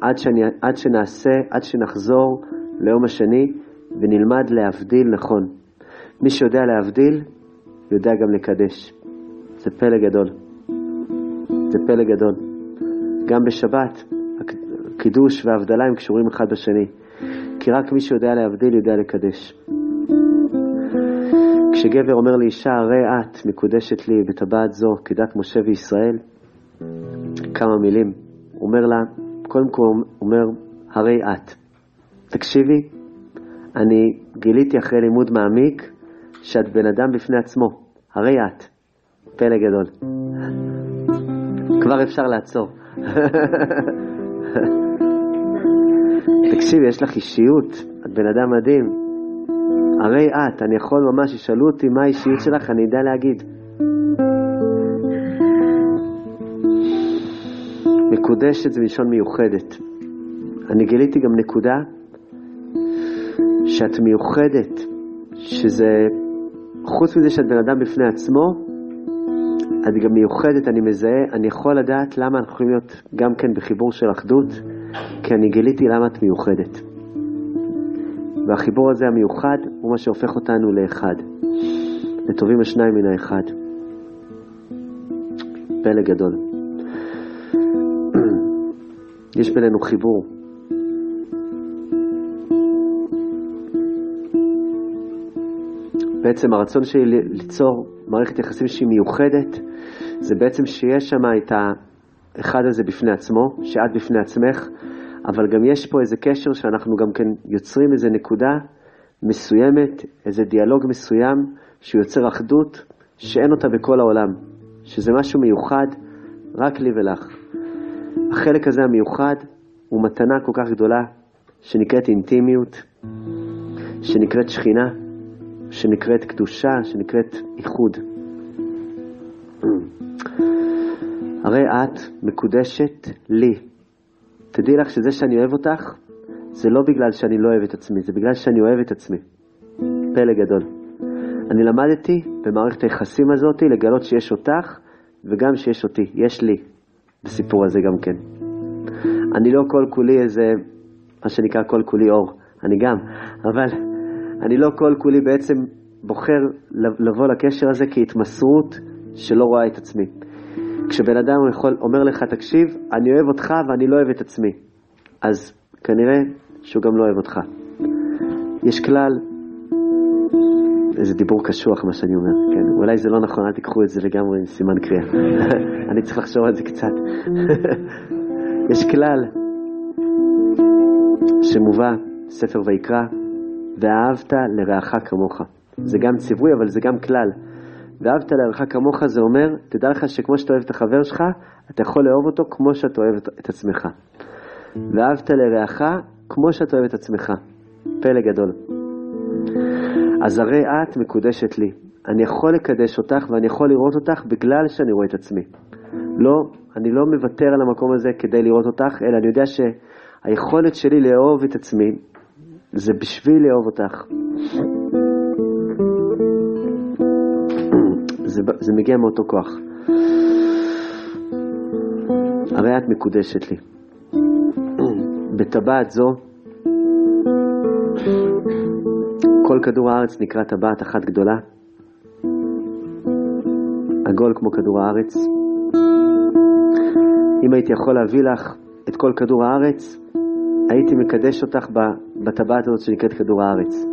עד, שאני, עד שנעשה, עד שנחזור ליום השני ונלמד להבדיל נכון. מי שיודע להבדיל, יודע גם לקדש. זה פלא גדול. זה פלא גדול. גם בשבת, הקידוש וההבדלה הם קשורים אחד בשני. כי רק מי שיודע להבדיל יודע לקדש. כשגבר אומר לאישה, הרי את מקודשת לי בטבעת זו כדת משה וישראל, כמה מילים. אומר לה, קודם כל אומר, הרי את. תקשיבי, אני גיליתי אחרי לימוד מעמיק שאת בן אדם בפני עצמו, הרי את. פלא גדול. כבר אפשר לעצור. תקשיבי, יש לך אישיות, את בן אדם מדהים. הרי את, אני יכול ממש, ישאלו אותי מה האישיות שלך, אני אדע להגיד. מקודשת זה מלשון מיוחדת. אני גיליתי גם נקודה שאת מיוחדת, שזה, חוץ מזה שאת בן אדם בפני עצמו, את גם מיוחדת, אני מזהה, אני יכול לדעת למה אנחנו יכולים להיות גם כן בחיבור של אחדות, כי אני גיליתי למה את מיוחדת. והחיבור הזה המיוחד הוא מה שהופך אותנו לאחד. לטובים השניים מן האחד. פלא גדול. יש בינינו חיבור. בעצם הרצון שלי ליצור מערכת יחסים שהיא מיוחדת, זה בעצם שיש שם את האחד הזה בפני עצמו, שאת בפני עצמך, אבל גם יש פה איזה קשר שאנחנו גם כן יוצרים איזה נקודה מסוימת, איזה דיאלוג מסוים, שהוא יוצר אחדות שאין אותה בכל העולם, שזה משהו מיוחד רק לי ולך. החלק הזה המיוחד הוא מתנה כל כך גדולה שנקראת אינטימיות, שנקראת שכינה, שנקראת קדושה, שנקראת איחוד. הרי את מקודשת לי. תדעי לך שזה שאני אוהב אותך, זה לא בגלל שאני לא אוהב את עצמי, זה בגלל שאני אוהב את עצמי. פלא גדול. אני למדתי במערכת היחסים הזאת לגלות שיש אותך וגם שיש אותי, יש לי בסיפור הזה גם כן. אני לא כל כולי איזה, מה שנקרא כל כולי אור, אני גם, אבל אני לא כל כולי בעצם בוחר לבוא לקשר הזה כהתמסרות שלא רואה את עצמי. כשבן אדם יכול, אומר לך, תקשיב, אני אוהב אותך ואני לא אוהב את עצמי, אז כנראה שהוא גם לא אוהב אותך. יש כלל, איזה דיבור קשוח מה שאני אומר, כן, אולי זה לא נכון, אל תיקחו את זה לגמרי עם סימן קריאה. אני צריך לחשוב על זה קצת. יש כלל שמובא, ספר ויקרא, ואהבת לרעך כמוך. זה גם ציווי, אבל זה גם כלל. ואהבת לרעך כמוך זה אומר, תדע לך שכמו שאתה אוהב את החבר שלך, אתה יכול לאהוב אותו כמו שאתה אוהב את עצמך. ואהבת לרעך כמו שאתה אוהב את עצמך. פלא גדול. אז הרי את מקודשת לי. אני יכול לקדש אותך ואני יכול לראות אותך בגלל שאני רואה את עצמי. לא, אני לא מוותר על המקום הזה כדי לראות אותך, אלא אני יודע שהיכולת שלי לאהוב את עצמי זה בשביל לאהוב אותך. זה, זה מגיע מאותו כוח. הרי את מקודשת לי. בטבעת זו, כל כדור הארץ נקרא טבעת אחת גדולה, עגול כמו כדור הארץ. אם הייתי יכול להביא לך את כל כדור הארץ, הייתי מקדש אותך בטבעת הזאת שנקראת כדור הארץ.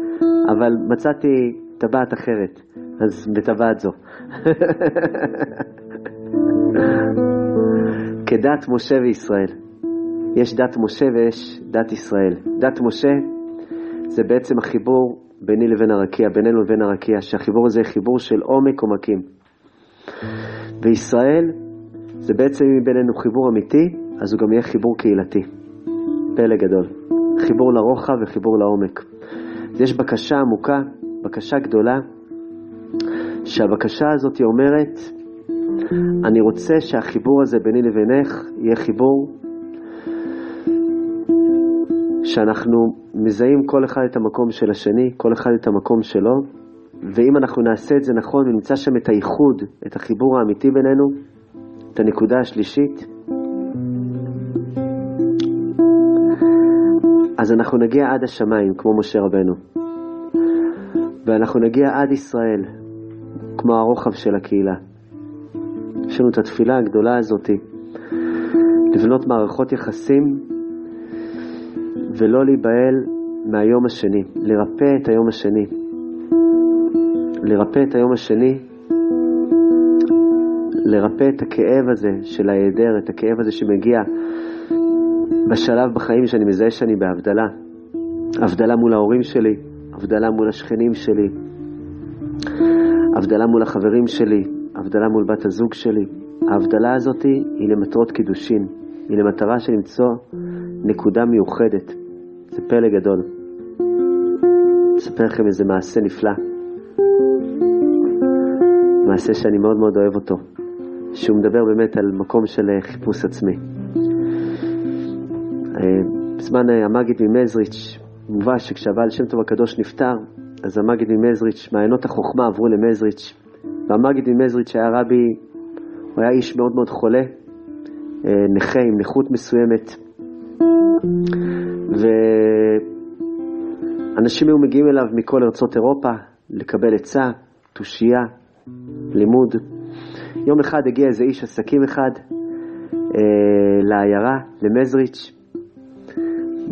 אבל מצאתי טבעת אחרת, אז בטבעת זו. כדת משה וישראל. יש דת משה ויש דת ישראל. דת משה זה בעצם החיבור ביני לבין הרקיע, בינינו לבין הרקיע, שהחיבור הזה חיבור של עומק עומקים. וישראל זה בעצם אם בינינו חיבור אמיתי, אז הוא גם יהיה חיבור קהילתי. פלא גדול. חיבור לרוחב וחיבור לעומק. יש בקשה עמוקה, בקשה גדולה, שהבקשה הזאת אומרת, אני רוצה שהחיבור הזה ביני לבינך יהיה חיבור שאנחנו מזהים כל אחד את המקום של השני, כל אחד את המקום שלו, ואם אנחנו נעשה את זה נכון ונמצא שם את הייחוד, את החיבור האמיתי בינינו, את הנקודה השלישית, אנחנו נגיע עד השמיים, כמו משה רבנו. ואנחנו נגיע עד ישראל, כמו הרוחב של הקהילה. יש לנו את התפילה הגדולה הזאת, לבנות מערכות יחסים ולא להיבהל מהיום השני, לרפא את היום השני. לרפא את היום השני, לרפא את הכאב הזה של ההיעדר, את הכאב הזה שמגיע בשלב בחיים שאני מזהה שאני בהבדלה. הבדלה מול ההורים שלי, הבדלה מול השכנים שלי, הבדלה מול החברים שלי, הבדלה מול בת הזוג שלי. ההבדלה הזאת היא למטרות קידושין, היא למטרה של למצוא נקודה מיוחדת. זה פלא גדול. אספר לכם איזה מעשה נפלא. מעשה שאני מאוד מאוד אוהב אותו, שהוא מדבר באמת על מקום של חיפוש עצמי. בזמן המגיד ממזריץ' מובא שכשהבעל שם טוב הקדוש נפטר, אז המגיד ממזריץ', מעיינות החוכמה עברו למזריץ', והמגיד ממזריץ' היה רבי, הוא היה איש מאוד מאוד חולה, נכה עם נכות מסוימת, ואנשים היו מגיעים אליו מכל ארצות אירופה לקבל עצה, תושייה, לימוד. יום אחד הגיע איזה איש עסקים אחד אה, לעיירה, למזריץ',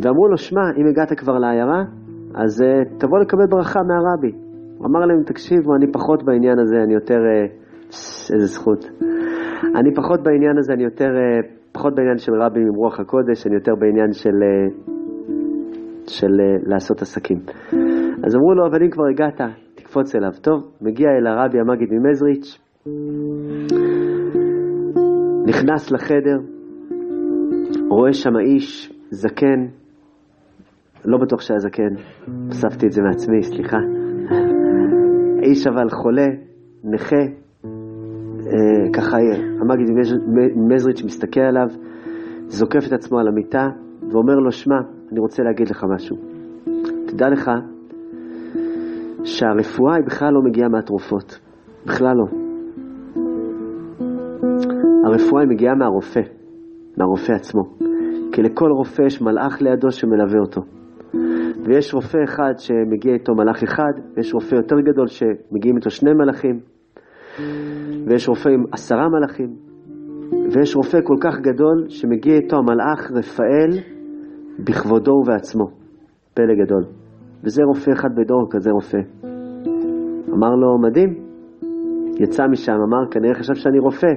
ואמרו לו, שמע, אם הגעת כבר לעיירה, אז uh, תבוא לקבל ברכה מהרבי. הוא אמר להם, תקשיבו, אני פחות בעניין הזה, אני יותר... אה, איזה זכות. אני פחות בעניין הזה, אני יותר... אה, פחות בעניין של רבים עם רוח הקודש, אני יותר בעניין של, של לעשות עסקים. אז אמרו לו, אבל אם כבר הגעת, תקפוץ אליו. טוב, מגיע אל הרבי המגיד ממזריץ', נכנס לחדר, רואה שם איש זקן, לא בטוח שהיה זקן, הוספתי את זה מעצמי, סליחה. איש אבל חולה, נכה, אה, ככה המגיד מזריץ' מסתכל עליו, זוקף את עצמו על המיטה ואומר לו, שמע, אני רוצה להגיד לך משהו. תדע לך שהרפואה היא בכלל לא מגיעה מהתרופות, בכלל לא. הרפואה היא מגיעה מהרופא, מהרופא עצמו. כי לכל רופא יש מלאך לידו שמלווה אותו. ויש רופא אחד שמגיע איתו מלאך אחד, ויש רופא יותר גדול שמגיעים איתו שני מלאכים, ויש רופא עם עשרה מלאכים, ויש רופא כל כך גדול שמגיע איתו המלאך רפאל בכבודו ובעצמו. פלא גדול. וזה רופא אחד בדור, כזה רופא. אמר לו, מדהים. יצא משם, אמר, כנראה חשב שאני רופא.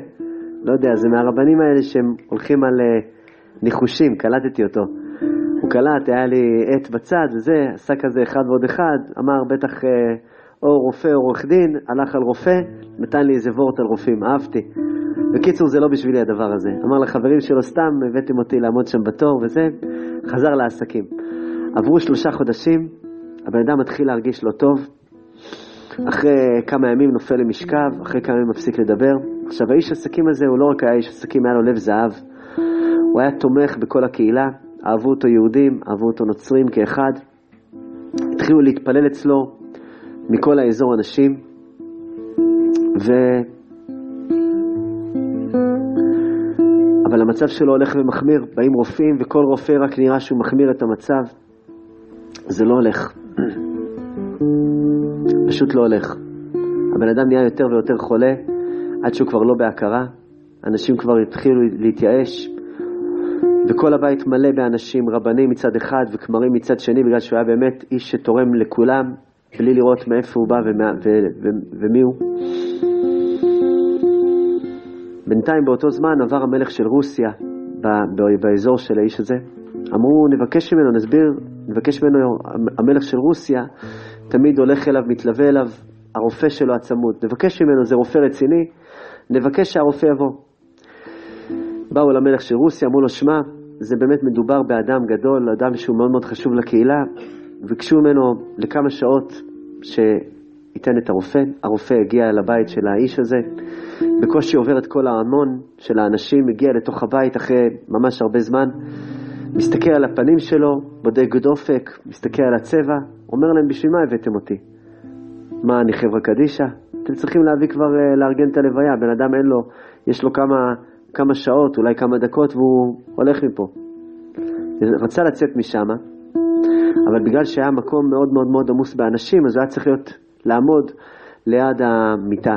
לא יודע, זה מהרבנים האלה שהם הולכים על uh, ניחושים, קלטתי אותו. קלט, היה לי עט בצד וזה, עשה כזה אחד ועוד אחד, אמר בטח uh, או רופא או עורך דין, הלך על רופא, נתן לי איזה וורט על רופאים, אהבתי. בקיצור, זה לא בשבילי הדבר הזה. אמר לחברים שלו, סתם הבאתם אותי לעמוד שם בתור וזה, חזר לעסקים. עברו שלושה חודשים, הבן אדם מתחיל להרגיש לא טוב, אחרי כמה ימים נופל למשכב, אחרי כמה ימים מפסיק לדבר. עכשיו, האיש עסקים הזה הוא לא רק היה איש עסקים, היה לו לב זהב. הוא היה תומך בכל הקהילה, אהבו אותו יהודים, אהבו אותו נוצרים כאחד. התחילו להתפלל אצלו מכל האזור אנשים, ו... אבל המצב שלו הולך ומחמיר, באים רופאים וכל רופא רק נראה שהוא מחמיר את המצב. זה לא הולך. פשוט לא הולך. הבן אדם נהיה יותר ויותר חולה, עד שהוא כבר לא בהכרה. אנשים כבר התחילו להתייאש, וכל הבית מלא באנשים, רבנים מצד אחד וכמרים מצד שני, בגלל שהוא היה באמת איש שתורם לכולם, בלי לראות מאיפה הוא בא ומה, ו, ו, ומי הוא. בינתיים באותו זמן עבר המלך של רוסיה באזור של האיש הזה. אמרו, נבקש ממנו, נסביר, נבקש ממנו, המלך של רוסיה תמיד הולך אליו, מתלווה אליו, הרופא שלו הצמוד. נבקש ממנו, זה רופא רציני, נבקש שהרופא יבוא. באו למלך של רוסיה, אמרו לו, שמע, זה באמת מדובר באדם גדול, אדם שהוא מאוד מאוד חשוב לקהילה, ביקשו ממנו לכמה שעות שייתן את הרופא. הרופא הגיע לבית של האיש הזה, בקושי עובר את כל ההמון של האנשים, הגיע לתוך הבית אחרי ממש הרבה זמן, מסתכל על הפנים שלו, בודק דופק, מסתכל על הצבע, אומר להם, בשביל מה הבאתם אותי? מה, אני חברה קדישא? אתם צריכים להביא כבר, אה, לארגן את הלוויה, בן אדם אין לו, יש לו כמה, כמה שעות, אולי כמה דקות, והוא הולך מפה. רצה לצאת משם, אבל בגלל שהיה מקום מאוד מאוד מאוד עמוס באנשים, אז הוא היה צריך להיות, לעמוד ליד המיטה.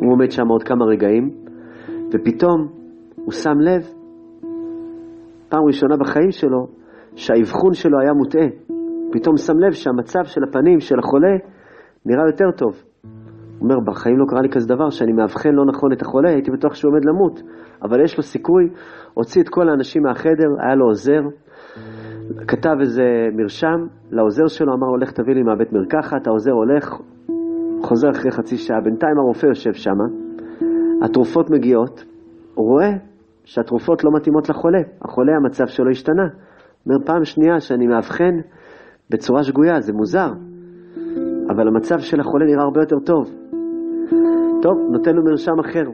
הוא עומד שם עוד כמה רגעים, ופתאום הוא שם לב, פעם ראשונה בחיים שלו, שהאבחון שלו היה מוטעה. פתאום שם לב שהמצב של הפנים של החולה נראה יותר טוב. הוא אומר, בחיים לא קרה לי כזה דבר שאני מאבחן לא נכון את החולה, הייתי בטוח שהוא עומד למות, אבל יש לו סיכוי, הוציא את כל האנשים מהחדר, היה לו עוזר, כתב איזה מרשם לעוזר שלו, אמר, הולך תביא לי מהבית מרקחת, העוזר הולך, חוזר אחרי חצי שעה, בינתיים הרופא יושב שם, התרופות מגיעות, הוא רואה שהתרופות לא מתאימות לחולה, החולה המצב שלו השתנה. אומר, פעם שנייה שאני מאבחן בצורה שגויה, זה מוזר, אבל המצב של החולה נראה הרבה יותר טוב. טוב, נותן לו מרשם אחר.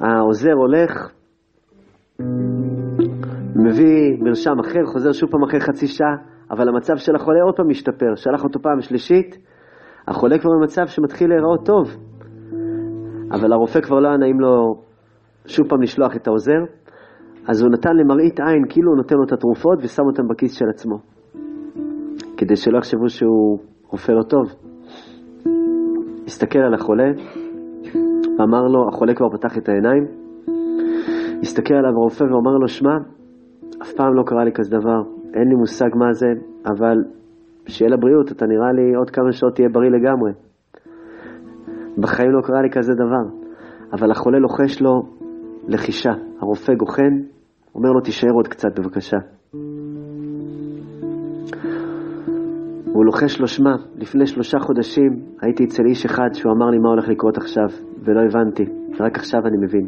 העוזר הולך, מביא מרשם אחר, חוזר שוב פעם אחרי חצי שעה, אבל המצב של החולה עוד פעם משתפר. שלח אותו פעם שלישית, החולה כבר במצב שמתחיל להיראות טוב. אבל הרופא כבר לא היה נעים לו שוב פעם לשלוח את העוזר, אז הוא נתן למראית עין, כאילו הוא נותן לו את התרופות ושם אותן בכיס של עצמו. כדי שלא יחשבו שהוא רופא לא טוב. הסתכל על החולה, אמר לו, החולה כבר פתח את העיניים, הסתכל עליו הרופא ואומר לו, שמע, אף פעם לא קרה לי כזה דבר, אין לי מושג מה זה, אבל שיהיה לבריאות, אתה נראה לי עוד כמה שעות תהיה בריא לגמרי. בחיים לא קרה לי כזה דבר. אבל החולה לוחש לו לחישה. הרופא גוחן, אומר לו, תישאר עוד קצת בבקשה. הוא לוחש לו, שמע, לפני שלושה חודשים הייתי אצל איש אחד שהוא אמר לי מה הולך לקרות עכשיו, ולא הבנתי, רק עכשיו אני מבין.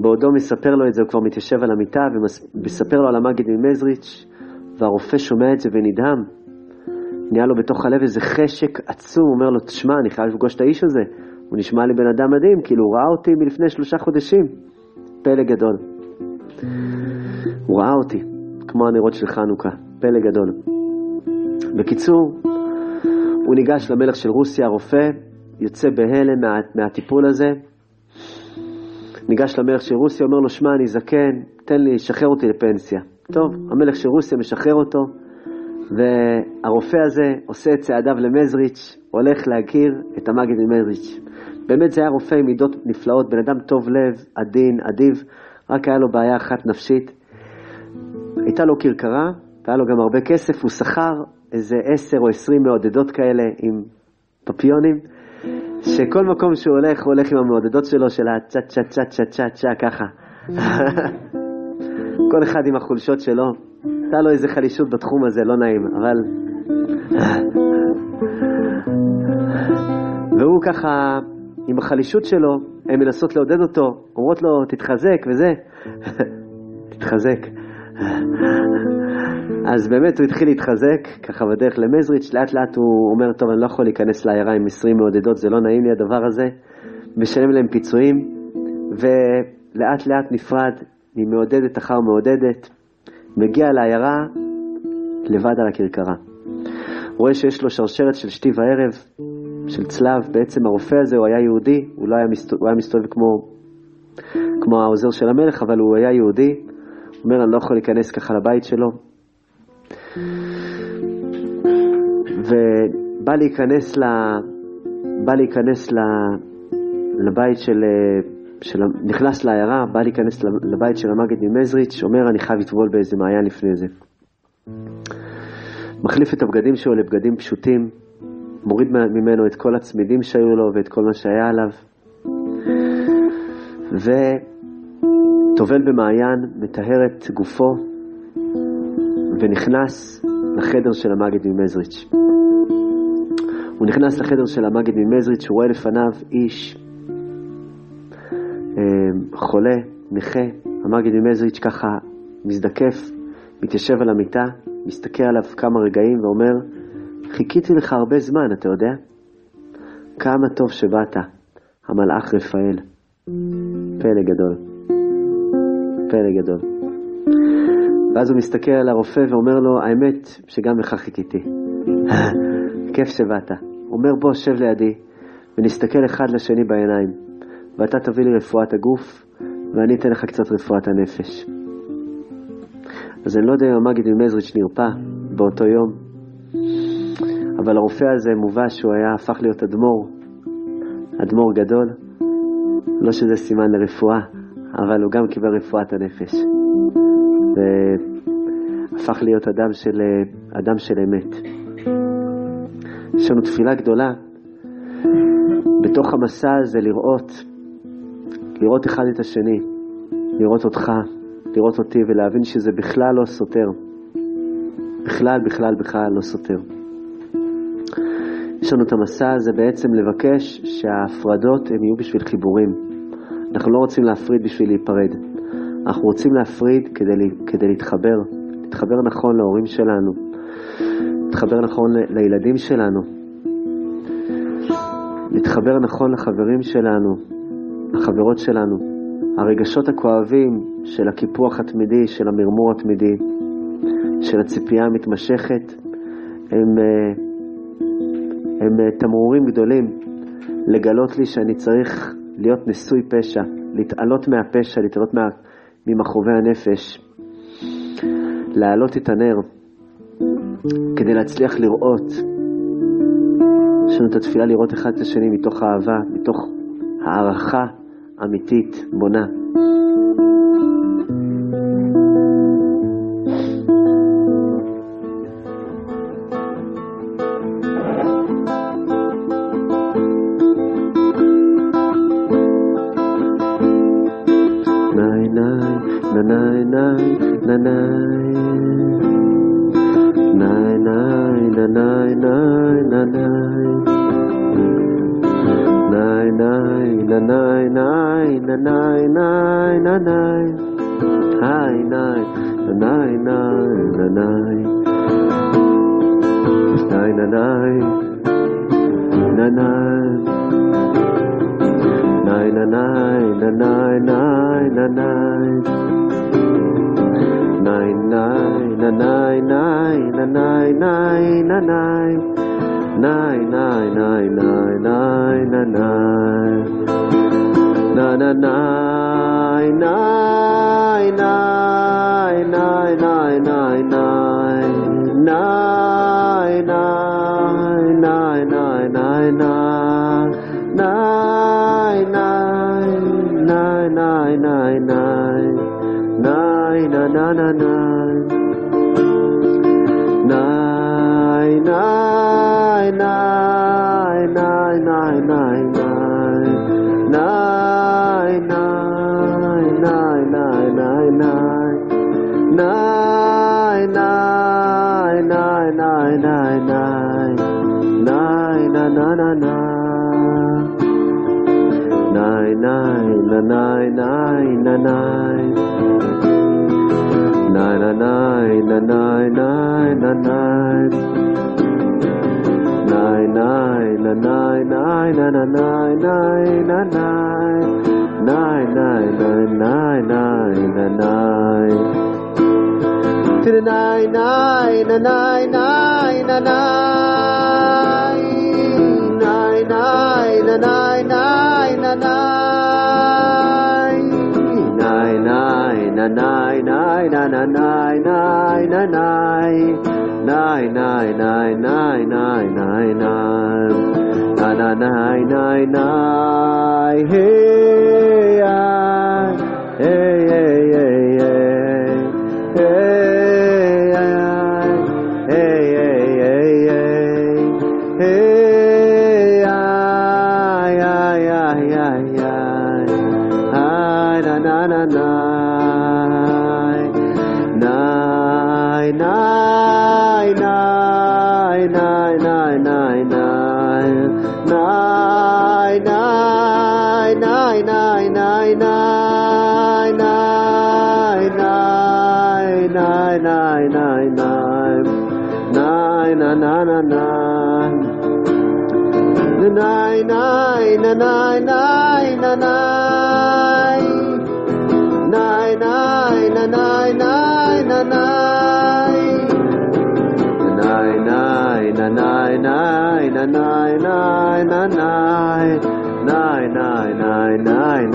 בעודו מספר לו את זה, הוא כבר מתיישב על המיטה ומספר לו על המגיד ממזריץ', והרופא שומע את זה ונדהם. נהיה לו בתוך הלב איזה חשק עצום, הוא אומר לו, תשמע, אני חייב לפגוש את האיש הזה. הוא נשמע לי בן אדם מדהים, כאילו הוא ראה אותי מלפני שלושה חודשים. פלא גדול. הוא ראה אותי, כמו הנרות של חנוכה, פלא גדול. בקיצור, הוא ניגש למלך של רוסיה, הרופא, יוצא בהלם מה, מהטיפול הזה, ניגש למלך של רוסיה, אומר לו, שמע, אני זקן, תן לי, שחרר אותי לפנסיה. טוב, המלך של רוסיה משחרר אותו, והרופא הזה עושה את צעדיו למזריץ', הולך להכיר את המגיד ממזריץ'. באמת זה היה רופא עם מידות נפלאות, בן אדם טוב לב, עדין, אדיב, רק היה לו בעיה אחת נפשית. הייתה לו כרכרה, והיה לו גם הרבה כסף, הוא שכר איזה עשר או עשרים מעודדות כאלה עם פפיונים, שכל מקום שהוא הולך, הוא הולך עם המעודדות שלו, של הצ'ה צ'ה צ'ה צ'ה צ'ה צ'ה ככה. כל אחד עם החולשות שלו. הייתה לו איזה חלישות בתחום הזה, לא נעים, אבל... והוא ככה עם החלישות שלו, הן מנסות לעודד אותו, אומרות לו, תתחזק וזה. תתחזק. אז באמת הוא התחיל להתחזק, ככה בדרך למזריץ', לאט לאט הוא אומר, טוב, אני לא יכול להיכנס לעיירה עם 20 מעודדות, זה לא נעים לי הדבר הזה, משלם להם פיצויים, ולאט לאט נפרד ממעודדת אחר מעודדת, מגיע לעיירה לבד על הכרכרה. רואה שיש לו שרשרת של שתי וערב, של צלב, בעצם הרופא הזה הוא היה יהודי, הוא, לא היה, מסתובב, הוא היה מסתובב כמו, כמו העוזר של המלך, אבל הוא היה יהודי. אומר, אני לא יכול להיכנס ככה לבית שלו. ובא להיכנס, ל... בא להיכנס ל... לבית של, של... נכנס לעיירה, בא להיכנס לבית של המגד ממזריץ', אומר, אני חייב לטבול באיזה מעיין לפני זה. מחליף את הבגדים שלו לבגדים פשוטים, מוריד ממנו את כל הצמידים שהיו לו ואת כל מה שהיה עליו, וטובל במעיין, מטהר את גופו, ונכנס לחדר של המגד ממזריץ'. הוא נכנס לחדר של המגד ממזריץ', הוא רואה לפניו איש אה, חולה, נכה, המגד ממזריץ' ככה מזדקף, מתיישב על המיטה, מסתכל עליו כמה רגעים ואומר, חיכיתי לך הרבה זמן, אתה יודע? כמה טוב שבאת, המלאך רפאל. פלא גדול. פלא גדול. ואז הוא מסתכל על הרופא ואומר לו, האמת שגם לך חיכיתי. כיף שבאת. אומר, בוא, שב לידי, ונסתכל אחד לשני בעיניים, ואתה תביא לי רפואת הגוף, ואני אתן לך קצת רפואת הנפש. אז אני לא יודע אם המגיד ממזריץ' נרפא באותו יום, אבל הרופא הזה מובא שהוא היה הפך להיות אדמו"ר, אדמו"ר גדול, לא שזה סימן לרפואה, אבל הוא גם קיבל רפואת הנפש. והפך להיות אדם של, אדם של אמת. יש לנו תפילה גדולה בתוך המסע הזה לראות, לראות אחד את השני, לראות אותך, לראות אותי ולהבין שזה בכלל לא סותר. בכלל, בכלל, בכלל לא סותר. יש לנו את המסע הזה בעצם לבקש שההפרדות הן יהיו בשביל חיבורים. אנחנו לא רוצים להפריד בשביל להיפרד. אנחנו רוצים להפריד כדי, כדי להתחבר. להתחבר נכון להורים שלנו. להתחבר נכון לילדים שלנו. להתחבר נכון לחברים שלנו, לחברות שלנו. הרגשות הכואבים של הקיפוח התמידי, של המרמור התמידי, של הציפייה המתמשכת, הם... Uh, הם אה, תמרורים גדולים לגלות לי שאני צריך להיות נשוי פשע, להתעלות מהפשע, להתעלות מה, ממחרובי הנפש, להעלות את הנר כדי להצליח לראות. יש לנו את התפילה לראות אחד את השני מתוך אהבה, מתוך הערכה אמיתית, בונה. na na na na na na na na nine, nine. nine nine nine nine nine nine nine nine nine nine nine nine nine nine nine nine nine to na na na na na na hey hey hey hey hey nine nine nine nine nine nine nine nine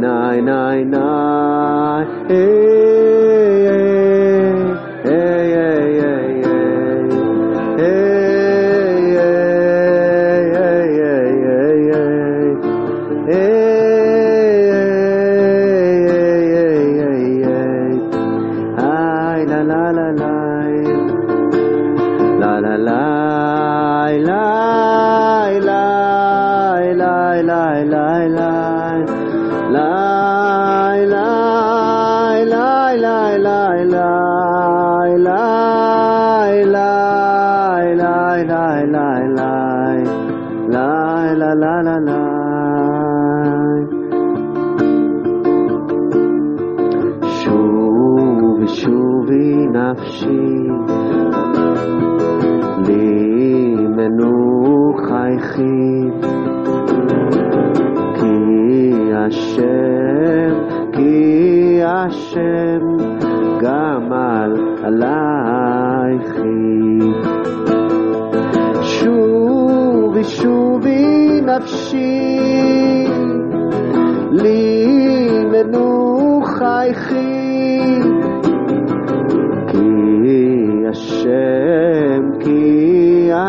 nine, nine, nine. Hey.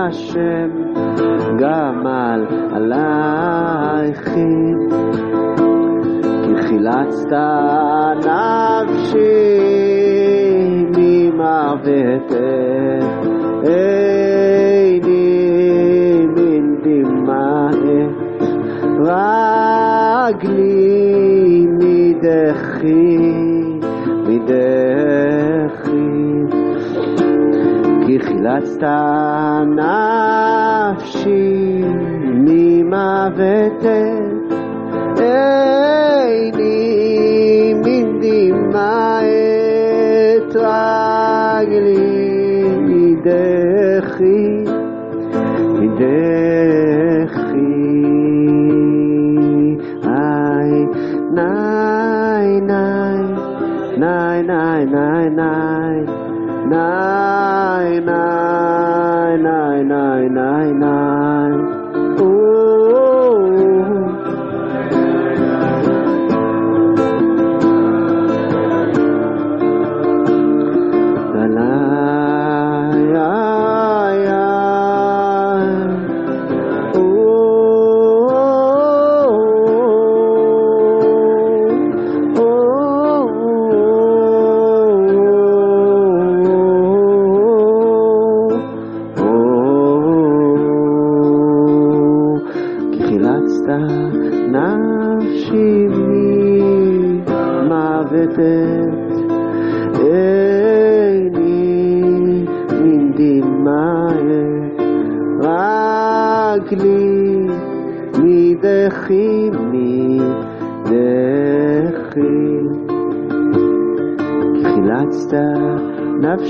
השם גם על עלייכי. כי חילצת נפשי ממוות איני מן דמעת רגלי מדחי. קצתה נפשי ממוותך, איני מדמעה את רגלי מדחי, מדחי.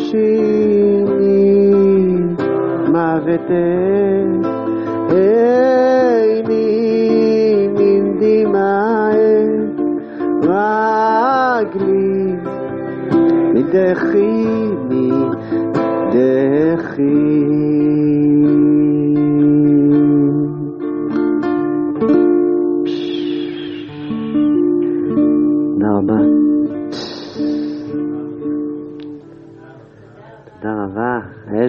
שירי מוותך איני מן דמעי רגלי מדחיני דחי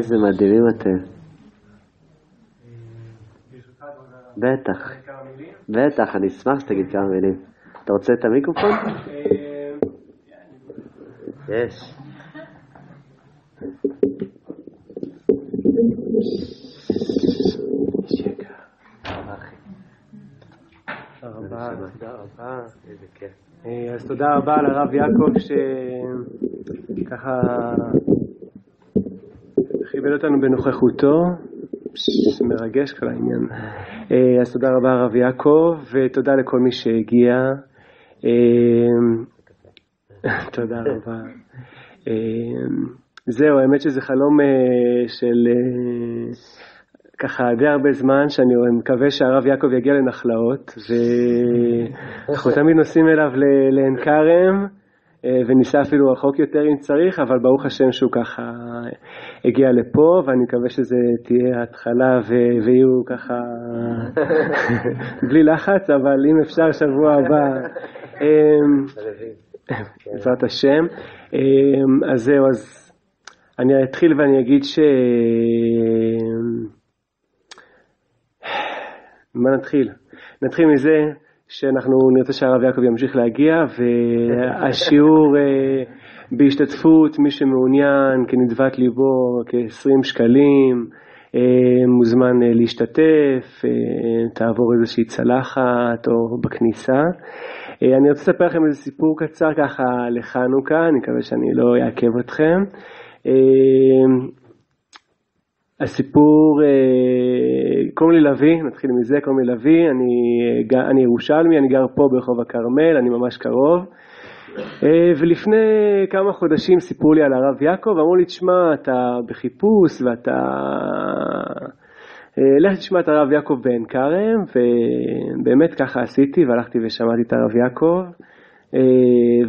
איזה מדהימים אתם. בטח, בטח, אני אשמח שתגיד כמה מילים. אתה רוצה את המיקרופון? יש. תודה רבה, תודה רבה. איזה כיף. אז תודה רבה לרב יעקב שככה כיבד אותנו בנוכחותו. מרגש כל העניין. אה, אז תודה רבה הרב יעקב ותודה לכל מי שהגיע. אה, תודה רבה. זהו, האמת שזה חלום של ככה די הרבה זמן, שאני מקווה שהרב יעקב יגיע לנחלאות, ואנחנו תמיד נוסעים אליו לעין כרם, וניסע אפילו רחוק יותר אם צריך, אבל ברוך השם שהוא ככה הגיע לפה, ואני מקווה שזה תהיה התחלה ויהיו ככה בלי לחץ, אבל אם אפשר שבוע הבא, בעזרת השם. אז זהו, אז אני אתחיל ואני אגיד ש... מה נתחיל? נתחיל מזה שאנחנו נרצה שהרב יעקב ימשיך להגיע והשיעור בהשתתפות, מי שמעוניין, כנדבת ליבו, כ-20 שקלים, מוזמן להשתתף, תעבור איזושהי צלחת או בכניסה. אני רוצה לספר לכם איזה סיפור קצר ככה לחנוכה, אני מקווה שאני לא אעכב אתכם. הסיפור, קוראים לי לביא, נתחיל מזה, קוראים לי לביא, אני, אני ירושלמי, אני גר פה ברחוב הכרמל, אני ממש קרוב. ולפני כמה חודשים סיפרו לי על הרב יעקב, אמרו לי, תשמע, אתה בחיפוש ואתה... לך תשמע את הרב יעקב בעין כרם, ובאמת ככה עשיתי, והלכתי ושמעתי את הרב יעקב,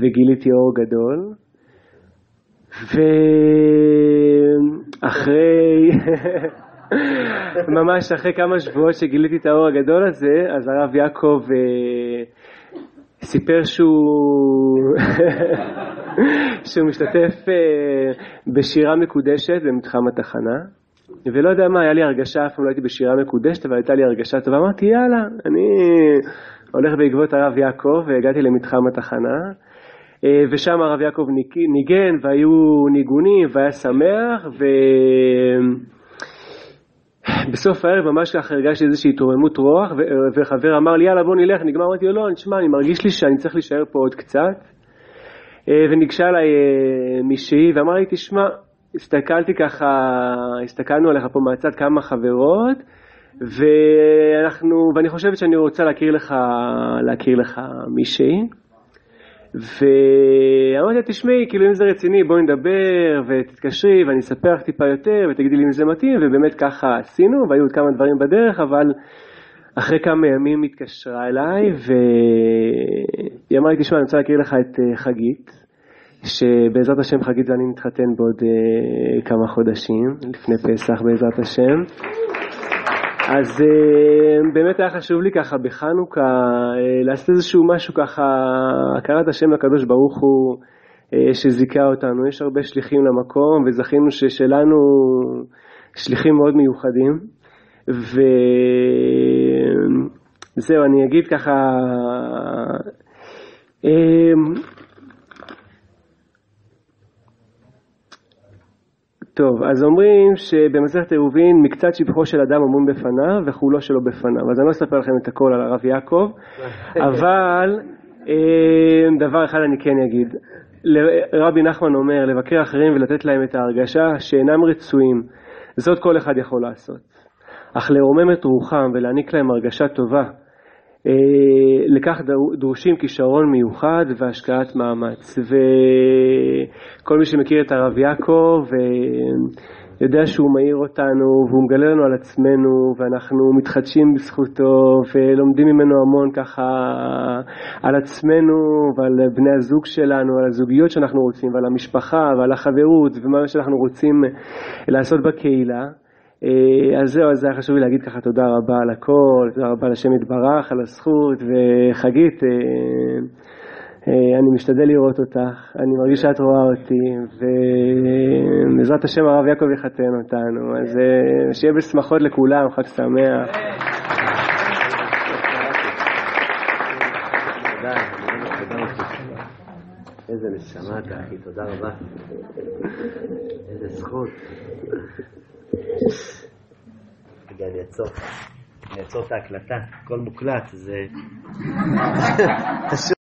וגיליתי אור גדול. ואחרי, ממש אחרי כמה שבועות שגיליתי את האור הגדול הזה, אז הרב יעקב אה, סיפר שהוא, שהוא משתתף אה, בשירה מקודשת במתחם התחנה. ולא יודע מה, היה לי הרגשה, אף פעם לא הייתי בשירה מקודשת, אבל הייתה לי הרגשה טובה, אמרתי יאללה, אני הולך בעקבות הרב יעקב, והגעתי למתחם התחנה. ושם הרב יעקב ניגן והיו ניגונים והיה שמח ובסוף הערב ממש ככה הרגשתי איזושהי התרוממות רוח וחבר אמר לי יאללה בוא נלך נגמר אמרתי לו לא נשמע אני מרגיש לי שאני צריך להישאר פה עוד קצת וניגשה אליי מישהי ואמר לי תשמע הסתכלתי ככה, הסתכלנו עליך פה מהצד כמה חברות, ואנחנו, ואני חושבת שאני רוצה להכיר לך, להכיר לך מישהי. ואמרתי תשמעי, כאילו אם זה רציני בואי נדבר ותתקשרי ואני אספר לך טיפה יותר ותגידי לי אם זה מתאים ובאמת ככה עשינו והיו עוד כמה דברים בדרך אבל אחרי כמה ימים התקשרה אליי והיא אמרה לי תשמע אני רוצה להכיר לך את אה, חגית שבעזרת השם חגית ואני נתחתן בעוד uh, כמה חודשים לפני פסח בעזרת השם אז uh, באמת היה חשוב לי ככה בחנוכה uh, לעשות איזשהו משהו ככה, הכרת השם לקדוש ברוך הוא uh, שזיכה אותנו. יש הרבה שליחים למקום וזכינו ששלנו שליחים מאוד מיוחדים. וזהו, אני אגיד ככה, טוב, אז אומרים שבמסכת עירובין מקצת שבחו של אדם אומרים בפניו וחולו שלו בפניו. אז אני לא אספר לכם את הכל על הרב יעקב, אבל אה, דבר אחד אני כן אגיד. רבי נחמן אומר לבקר אחרים ולתת להם את ההרגשה שאינם רצויים, זאת כל אחד יכול לעשות. אך לרומם את רוחם ולהעניק להם הרגשה טובה לכך דרושים כישרון מיוחד והשקעת מאמץ. וכל מי שמכיר את הרב יעקב אה, יודע שהוא מאיר אותנו והוא מגלה לנו על עצמנו ואנחנו מתחדשים בזכותו ולומדים ממנו המון ככה על עצמנו ועל בני הזוג שלנו, על הזוגיות שאנחנו רוצים ועל המשפחה ועל החברות ומה שאנחנו רוצים לעשות בקהילה. אה, אז זהו, אז היה חשוב לי להגיד ככה תודה רבה על הכל, תודה רבה לשם יתברך, על הזכות, וחגית, אה, אה, אני משתדל לראות אותך, אני מרגיש שאת רואה אותי, ובעזרת השם הרב יעקב יחתן אותנו, אז שיהיה בשמחות לכולם, חג שמח. איזה נשמה אתה אחי, תודה רבה. איזה זכות. רגע, אני אעצור. אני אעצור את ההקלטה, הכל מוקלט, זה...